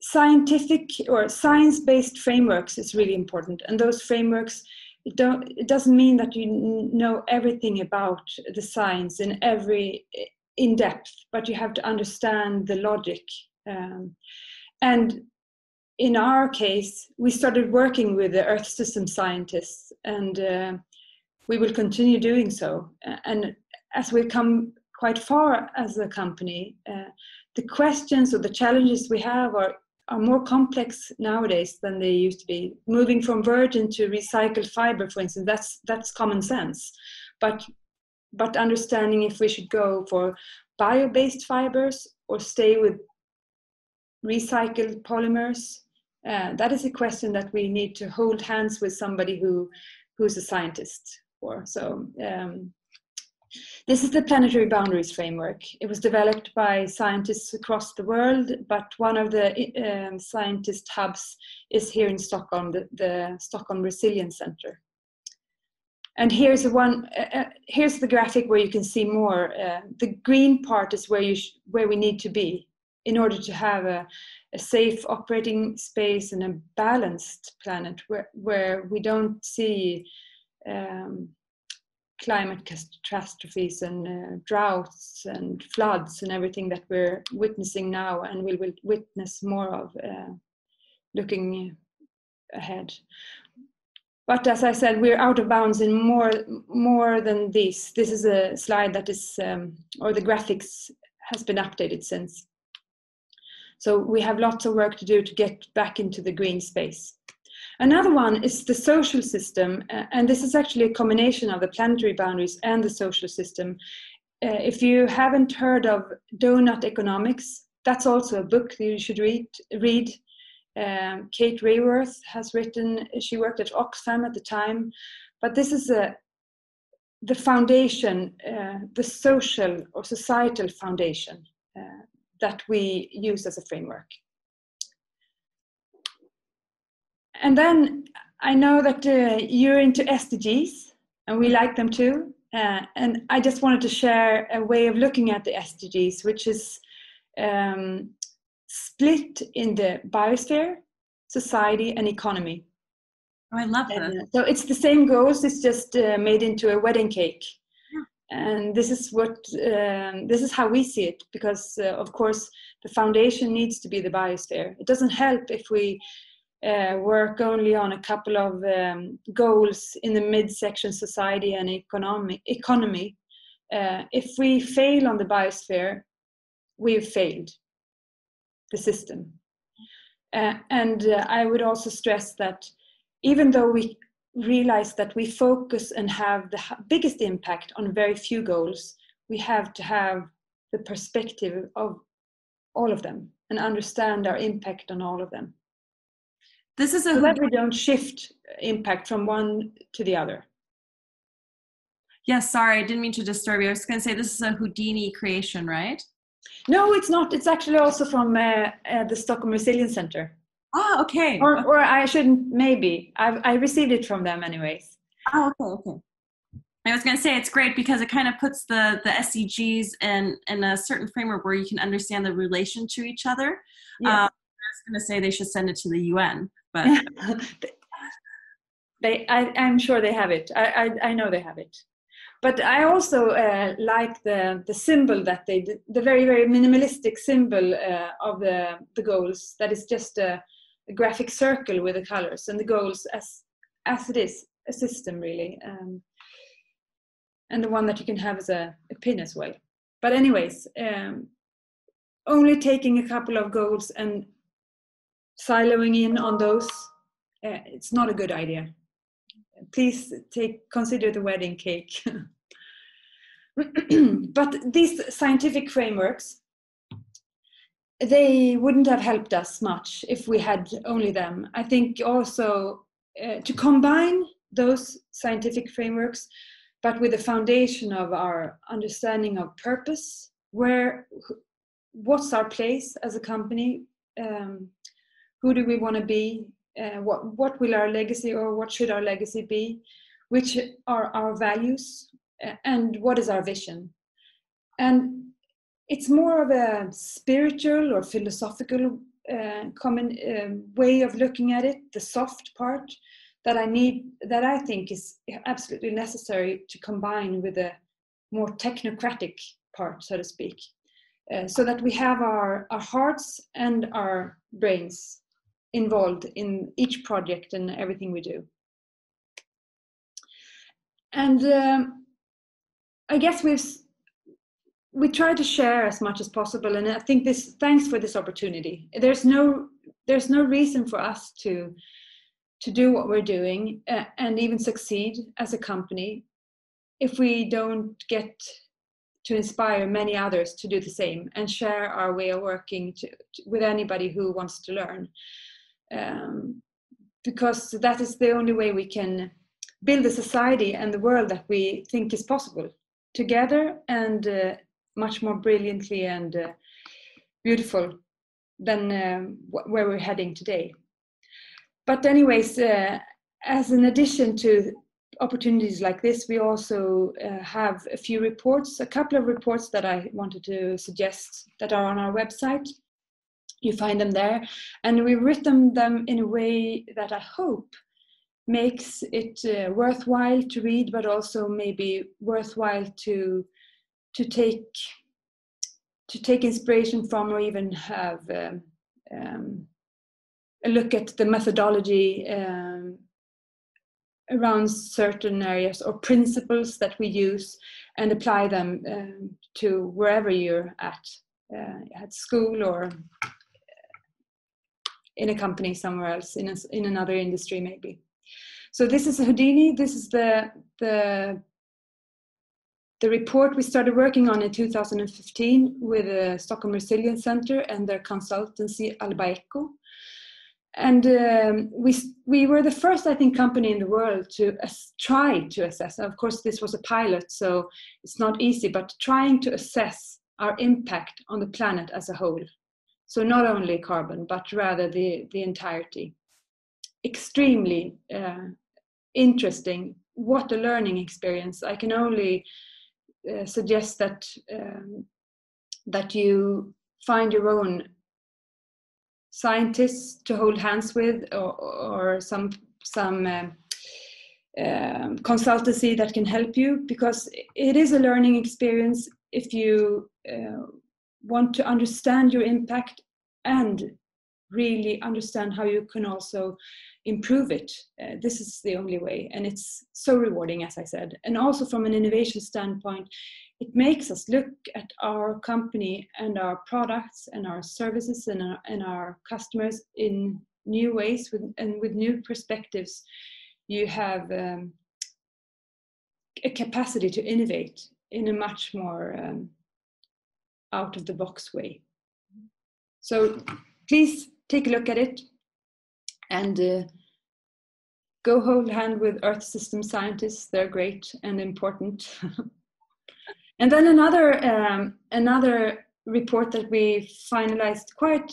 scientific or science-based frameworks is really important, and those frameworks. It, don't, it doesn't mean that you know everything about the science in every in depth, but you have to understand the logic. Um, and in our case, we started working with the Earth system scientists, and uh, we will continue doing so. And as we've come quite far as a company, uh, the questions or the challenges we have are, are more complex nowadays than they used to be. Moving from virgin to recycled fiber, for instance, that's that's common sense. But but understanding if we should go for bio-based fibers or stay with recycled polymers uh, that is a question that we need to hold hands with somebody who who's a scientist for. So um, this is the planetary boundaries framework. It was developed by scientists across the world, but one of the um, scientist hubs is here in Stockholm, the, the Stockholm Resilience Center. And here's the one. Uh, uh, here's the graphic where you can see more. Uh, the green part is where you where we need to be in order to have a, a safe operating space and a balanced planet where, where we don't see um, climate catastrophes and uh, droughts and floods and everything that we're witnessing now and we will witness more of uh, looking ahead. But as I said, we're out of bounds in more more than this. This is a slide that is, um, or the graphics has been updated since. So we have lots of work to do to get back into the green space. Another one is the social system, and this is actually a combination of the planetary boundaries and the social system. Uh, if you haven't heard of Doughnut Economics, that's also a book you should read. read. Um, Kate Raworth has written, she worked at Oxfam at the time, but this is a, the foundation, uh, the social or societal foundation uh, that we use as a framework. And then I know that uh, you're into SDGs, and we like them too. Uh, and I just wanted to share a way of looking at the SDGs, which is um, split in the biosphere, society, and economy. Oh, I love that. And, uh, so it's the same goals, it's just uh, made into a wedding cake. And this is what um, this is how we see it, because uh, of course the foundation needs to be the biosphere. It doesn't help if we uh, work only on a couple of um, goals in the midsection society and economy. economy. Uh, if we fail on the biosphere, we've failed the system. Uh, and uh, I would also stress that even though we realize that we focus and have the biggest impact on very few goals, we have to have the perspective of all of them and understand our impact on all of them. This is a so that we don't shift impact from one to the other. Yes, sorry, I didn't mean to disturb you. I was going to say this is a Houdini creation, right? No, it's not. It's actually also from uh, uh, the Stockholm Resilience Center. Oh, okay. Or, or I shouldn't. Maybe I've I received it from them, anyways. Oh, okay, okay. I was going to say it's great because it kind of puts the the SDGs in in a certain framework where you can understand the relation to each other. Yeah. Uh, I was going to say they should send it to the UN, but they I, I'm sure they have it. I, I I know they have it but I also uh, like the the symbol that they did, the very very minimalistic symbol uh, of the the goals that is just a, a, graphic circle with the colors and the goals as as it is a system really um, and the one that you can have as a, a pin as well. But anyways um, only taking a couple of goals and siloing in on those uh, it's not a good idea. Please take consider the wedding cake. But these scientific frameworks they wouldn't have helped us much if we had only them. I think also uh, to combine those scientific frameworks but with the foundation of our understanding of purpose where what's our place as a company um, who do we want to be uh, what what will our legacy or what should our legacy be which are our values and what is our vision. And it's more of a spiritual or philosophical uh, common um, way of looking at it the soft part that i need that i think is absolutely necessary to combine with a more technocratic part so to speak uh, so that we have our, our hearts and our brains involved in each project and everything we do. And um, I guess we've we try to share as much as possible, and I think this. Thanks for this opportunity. There's no there's no reason for us to to do what we're doing uh, and even succeed as a company if we don't get to inspire many others to do the same and share our way of working to, to, with anybody who wants to learn um, because that is the only way we can build the society and the world that we think is possible together and uh, much more brilliantly and uh, beautiful than uh, where we're heading today. But anyways, uh, as an addition to opportunities like this, we also uh, have a few reports, a couple of reports that I wanted to suggest that are on our website you find them there and we've written them in a way that i hope makes it uh, worthwhile to read but also maybe worthwhile to to take to take inspiration from or even have um, um, a look at the methodology um, around certain areas or principles that we use and apply them um, to wherever you're at uh, at school or in a company somewhere else in a, in another industry maybe. So this is houdini this is the the the report we started working on in 2015 with the Stockholm Resilience Center and their consultancy Albaeco. And um, we, we were the first, I think, company in the world to try to assess. Of course, this was a pilot, so it's not easy, but trying to assess our impact on the planet as a whole. So not only carbon, but rather the, the entirety. Extremely uh, interesting what a learning experience. I can only uh, suggest that um, that you find your own scientists to hold hands with or, or some some um, um, consultancy that can help you because it is a learning experience if you uh, want to understand your impact and really understand how you can also improve it. Uh, this is the only way, and it's so rewarding, as I said. And also from an innovation standpoint, it makes us look at our company and our products and our services and our, and our customers in new ways with, and with new perspectives. You have um, a capacity to innovate in a much more um, out of the box way. So please take a look at it and uh, go hold hand with Earth System scientists. They're great and important. and then another um, another report that we finalized quite,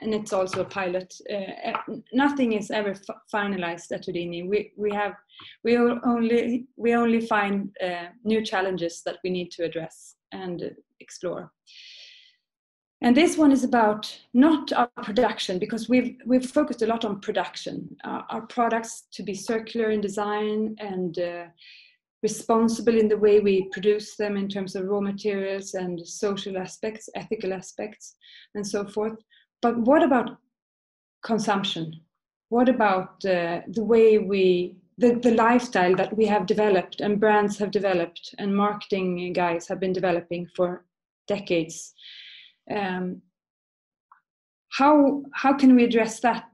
and it's also a pilot. Uh, nothing is ever finalized at Houdini. We we have we only we only find uh, new challenges that we need to address and explore. And this one is about not our production because we've we've focused a lot on production. Uh, our products to be circular in design and uh, responsible in the way we produce them in terms of raw materials and social aspects, ethical aspects, and so forth. But what about consumption? What about uh, the way we the, the lifestyle that we have developed and brands have developed and marketing guys have been developing for decades? Um, how how can we address that?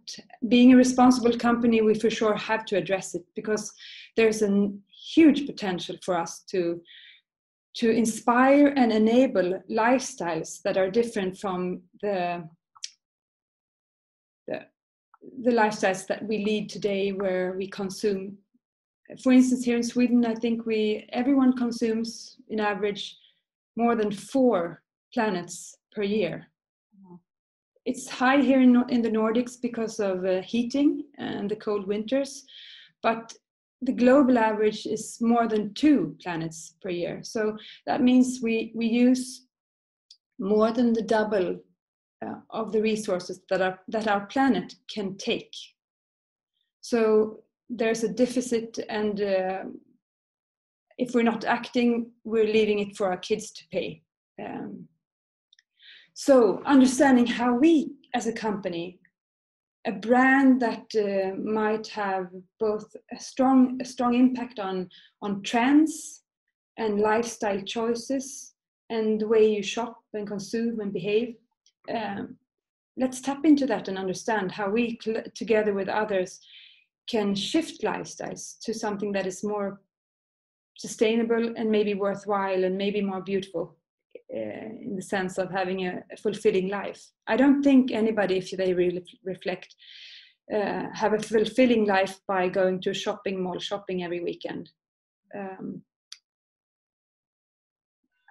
Being a responsible company we for sure have to address it because there's a huge potential for us to to inspire and enable lifestyles that are different from the the, the lifestyles that we lead today where we consume. For instance here in sweden i think we everyone consumes in average more than four planets per year. It's high here in, in the Nordics because of uh, heating and the cold winters, but the global average is more than two planets per year. So that means we, we use more than the double uh, of the resources that, are, that our planet can take. So there's a deficit, and uh, if we're not acting, we're leaving it for our kids to pay. Um, so understanding how we as a company, a brand that uh, might have both a strong, a strong impact on, on trends and lifestyle choices and the way you shop and consume and behave. Um, let's tap into that and understand how we, together with others, can shift lifestyles to something that is more sustainable and maybe worthwhile and maybe more beautiful in the sense of having a, a, fulfilling life. I don't think anybody, if they really reflect, uh, have a fulfilling life by going to a shopping mall shopping every weekend. Um,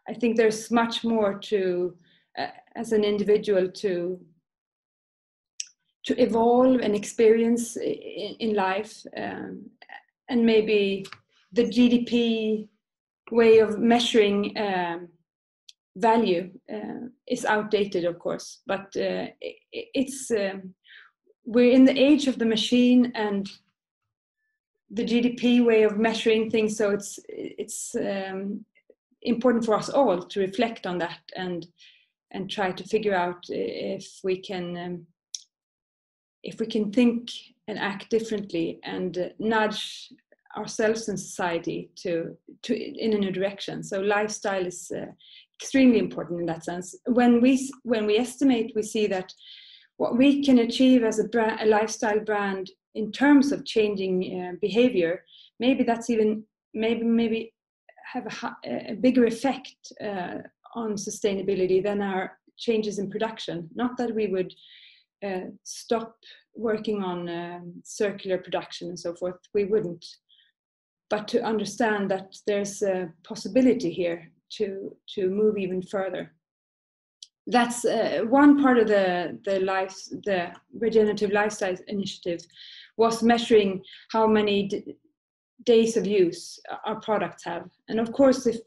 I think there's much more to, uh, as an individual, to to evolve and experience in, in life, um, and maybe the GDP way of measuring um, value uh, is outdated, of course, but uh, it's um, we're in the age of the machine and the GDP way of measuring things. So it's it's um, important for us all to reflect on that and and try to figure out if we can um, if we can think and act differently and uh, nudge ourselves and society to to in a new direction. So lifestyle is uh, extremely important in that sense. When we when we estimate, we see that what we can achieve as a, brand, a lifestyle brand in terms of changing uh, behavior, maybe that's even maybe maybe have a, a bigger effect uh, on sustainability than our changes in production. Not that we would uh, stop working on um, circular production and so forth. We wouldn't. But to understand that there's a possibility here to to move even further that's uh, one part of the the life the regenerative lifestyle initiative was measuring how many days of use our products have. And of course, if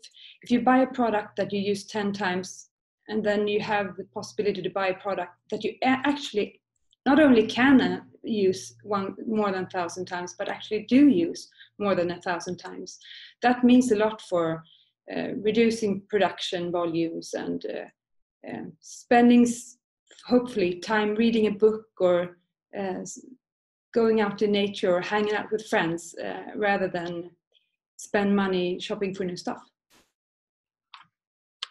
if you buy a product that you use 10 times and then you have the possibility to buy a product that you actually not only can uh, use one more than a thousand times but actually do use more than a thousand times that means a lot for reducing production volumes and uh, uh, spending hopefully time reading a book or uh, going out in nature or hanging out with friends uh, rather than spend money shopping for new stuff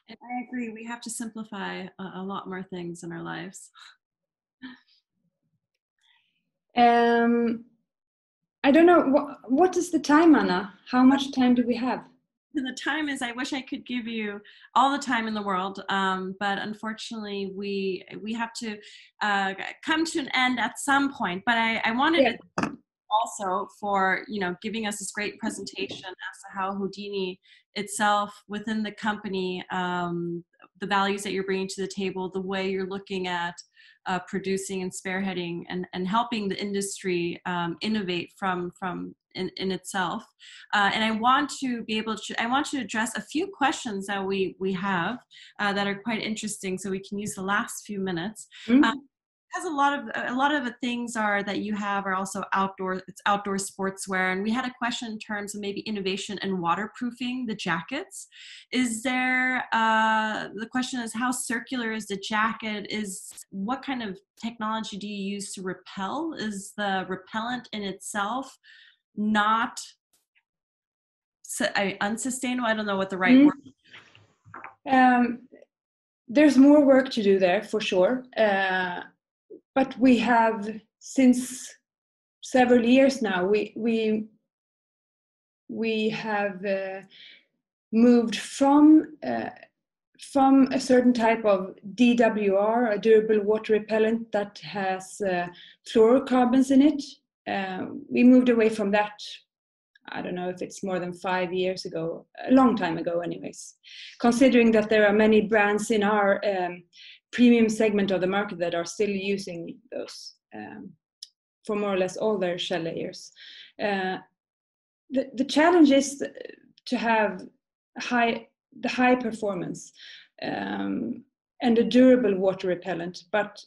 I agree. We have to simplify a, a lot more things in our lives. Um, I don't know what what is the time, Anna? How much time do we have? The time is. I wish I could give you all the time in the world, um, but unfortunately, we we have to uh, come to an end at some point. But I, I wanted yeah. also for you know giving us this great presentation as to how Houdini itself within the company, um, the values that you're bringing to the table, the way you're looking at uh, producing and spearheading and, and helping the industry um, innovate from from in, in itself. Uh, and I want to be able to I want to address a few questions that we we have uh, that are quite interesting, so we can use the last few minutes. Mm-hmm. Um, has a lot of a lot of the things are that you have are also outdoor it's outdoor sportswear. And we had a question in terms of maybe innovation and waterproofing the jackets. Is there uh, the question is how circular is the jacket? Is what kind of technology do you use to repel? Is the repellent in itself not unsustainable? I don't know what the right mm-hmm. word um, there's more work to do there for sure. Uh, but we have since several years now we we we have uh, moved from uh, from a certain type of DWR, a durable water repellent that has uh, fluorocarbons in it. Uh, we moved away from that. I don't know if it's more than five years ago, a long time ago, anyways. Considering that there are many brands in our um, premium segment of the market that are still using those um, for more or less all their shell layers. Uh, the, the challenge is to have high the high performance um, and a durable water repellent, but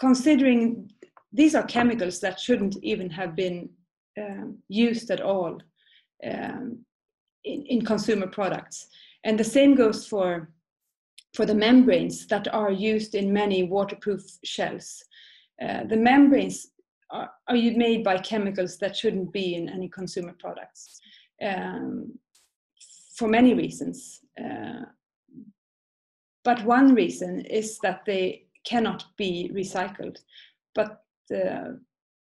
considering these are chemicals that shouldn't even have been um, used at all um, in, in consumer products. And the same goes for for the membranes that are used in many waterproof shells. Uh, the membranes are, are, made by chemicals that shouldn't be in any consumer products um, for many reasons. Uh, but one reason is that they cannot be recycled, but uh,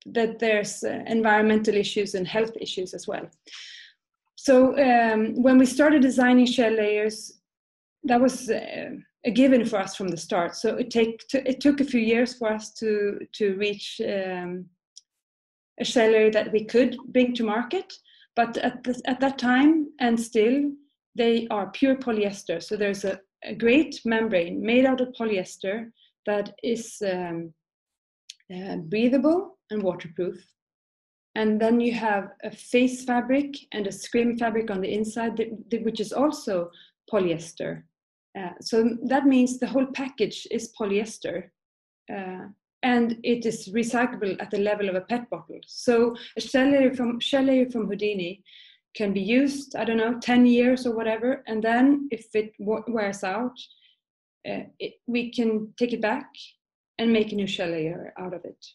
that there's uh, environmental issues and health issues as well. So um, when we started designing shell layers, that was uh, a given for us from the start. So it take it took a few years for us to to reach um, a seller that we could bring to market. But at the, at that time and still, they are pure polyester. So there's a, a great membrane made out of polyester that is um, uh, breathable and waterproof. And then you have a face fabric and a scrim fabric on the inside, that, that, which is also polyester. Uh, so that means the whole package is polyester uh, and it is recyclable at the level of a PET bottle. So a layer from, layer from Houdini can be used, I don't know, 10 years or whatever, and then if it wears out, uh, it, we can take it back and make a new layer out of it.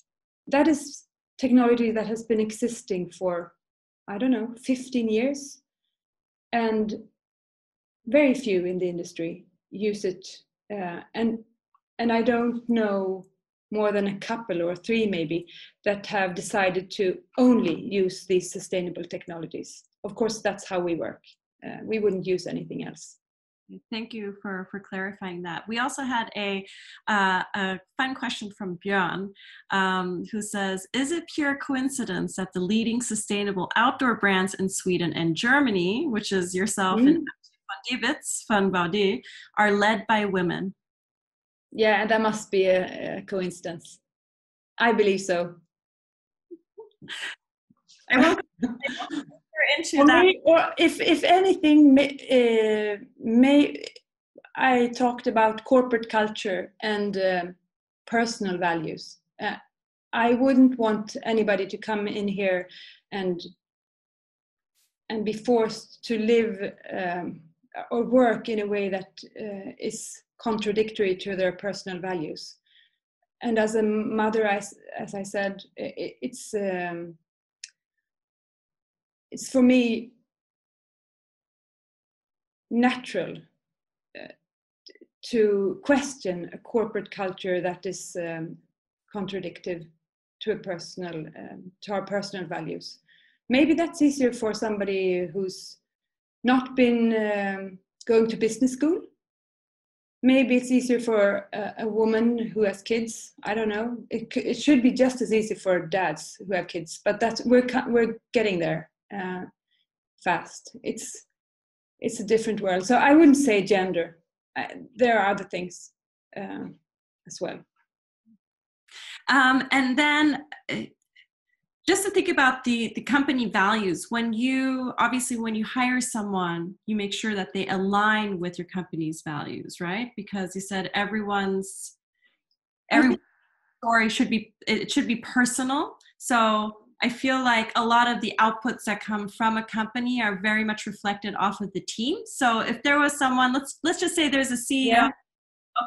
That is technology that has been existing for, I don't know, 15 years. And very few in the industry use it, uh, and and I don't know more than a couple or three maybe that have decided to only use these sustainable technologies. Of course, that's how we work. Uh, we wouldn't use anything else. Thank you for, for clarifying that. We also had a, uh, a fun question from Björn um, who says, is it pure coincidence that the leading sustainable outdoor brands in Sweden and Germany, which is yourself mm. and Divits van Baudi are led by women. Yeah, and that must be a, a coincidence. I believe so. I will into or, that. may, or if if anything, may, uh, may I talked about corporate culture and uh, personal values. Uh, I wouldn't want anybody to come in here and and be forced to live um, or work in a way that uh, is contradictory to their personal values. And as a mother, as, as I said, it, it's um, it's for me natural uh, to question a corporate culture that is um, contradictory to a personal um, to our personal values maybe that's easier for somebody who's not been um, going to business school. Maybe it's easier for a, a, woman who has kids. I don't know. It, it should be just as easy for dads who have kids but that's we're we're getting there uh, fast. It's it's a different world. So i wouldn't say gender. There are other things uh, as well. Um, and then uh, just to think about the, the company values, when you obviously when you hire someone, you make sure that they align with your company's values, right? Because you said everyone's mm-hmm. every story should be it should be personal. So I feel like a lot of the outputs that come from a company are very much reflected off of the team. So if there was someone, let's let's just say there's a CEO. Yeah.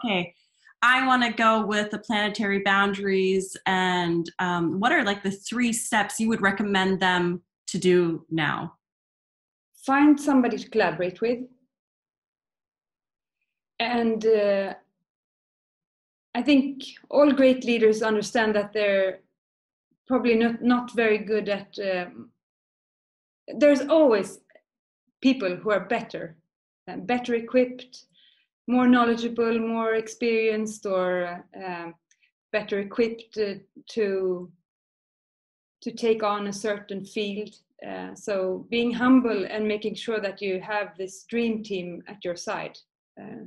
Okay, I want to go with the planetary boundaries. And um, what are like the three steps you would recommend them to do now? Find somebody to collaborate with. And uh, I think all great leaders understand that they're probably not, not very good at. Um, there's always people who are better, better equipped, more knowledgeable, more experienced, or uh, better equipped to to take on a certain field. Uh, so being humble and making sure that you have this dream team at your side, uh,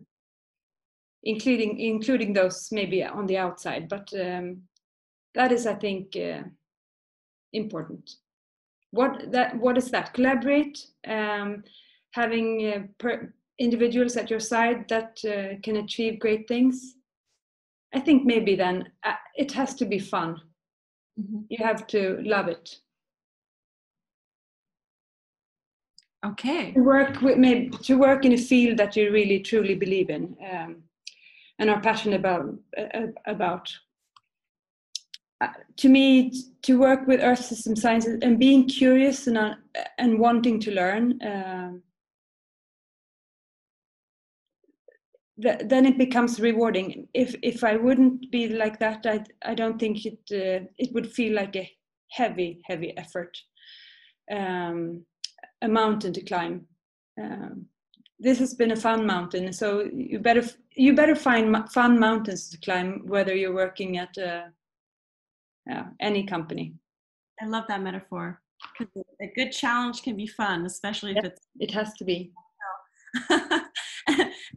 including including those maybe on the outside, but um, that is, I think, uh, important. What that what is that? Collaborate, um, having uh, per, individuals at your side that uh, can achieve great things i think maybe then uh, it has to be fun. Mm-hmm. you have to love it. Okay. To work with maybe to work in a field that you really truly believe in um, and are passionate about uh, about. Uh, to me to work with earth system sciences and being curious and uh, and wanting to learn um, then it becomes rewarding. If if I wouldn't be like that, I I don't think it uh, it would feel like a heavy heavy effort, um, a mountain to climb. Um, this has been a fun mountain, so you better you better find fun mountains to climb, whether you're working at a, uh, any company. I love that metaphor. because A good challenge can be fun, especially if it's. It has to be.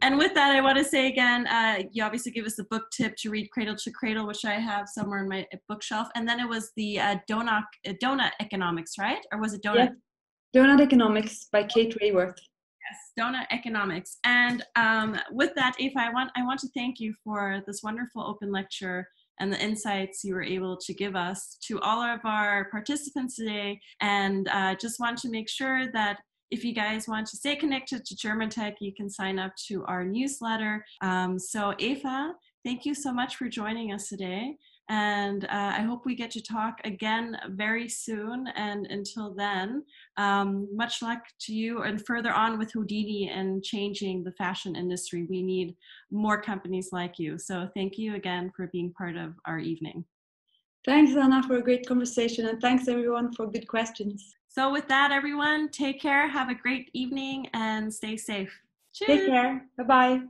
and with that, I want to say again, uh, you obviously give us the book tip to read Cradle to Cradle, which I have somewhere in my bookshelf. And then it was the uh, Doughnut, uh, Doughnut Economics, right? Or was it Doughnut? Yeah. Doughnut Economics by Kate Raworth. Yes, Doughnut Economics. And um, with that, Eva, I want, I want to thank you for this wonderful open lecture and the insights you were able to give us to all of our participants today. And uh, just want to make sure that if you guys want to stay connected to German Tech, you can sign up to our newsletter. Um, so, Eva, thank you so much for joining us today. And uh, I hope we get to talk again very soon. And until then, um, much luck to you and further on with Houdini and changing the fashion industry. We need more companies like you. So thank you again for being part of our evening. Thanks, Anna, for a great conversation. And thanks, everyone, for good questions. So, with that, everyone, take care, have a great evening, and stay safe. Cheers. Take care. Bye bye.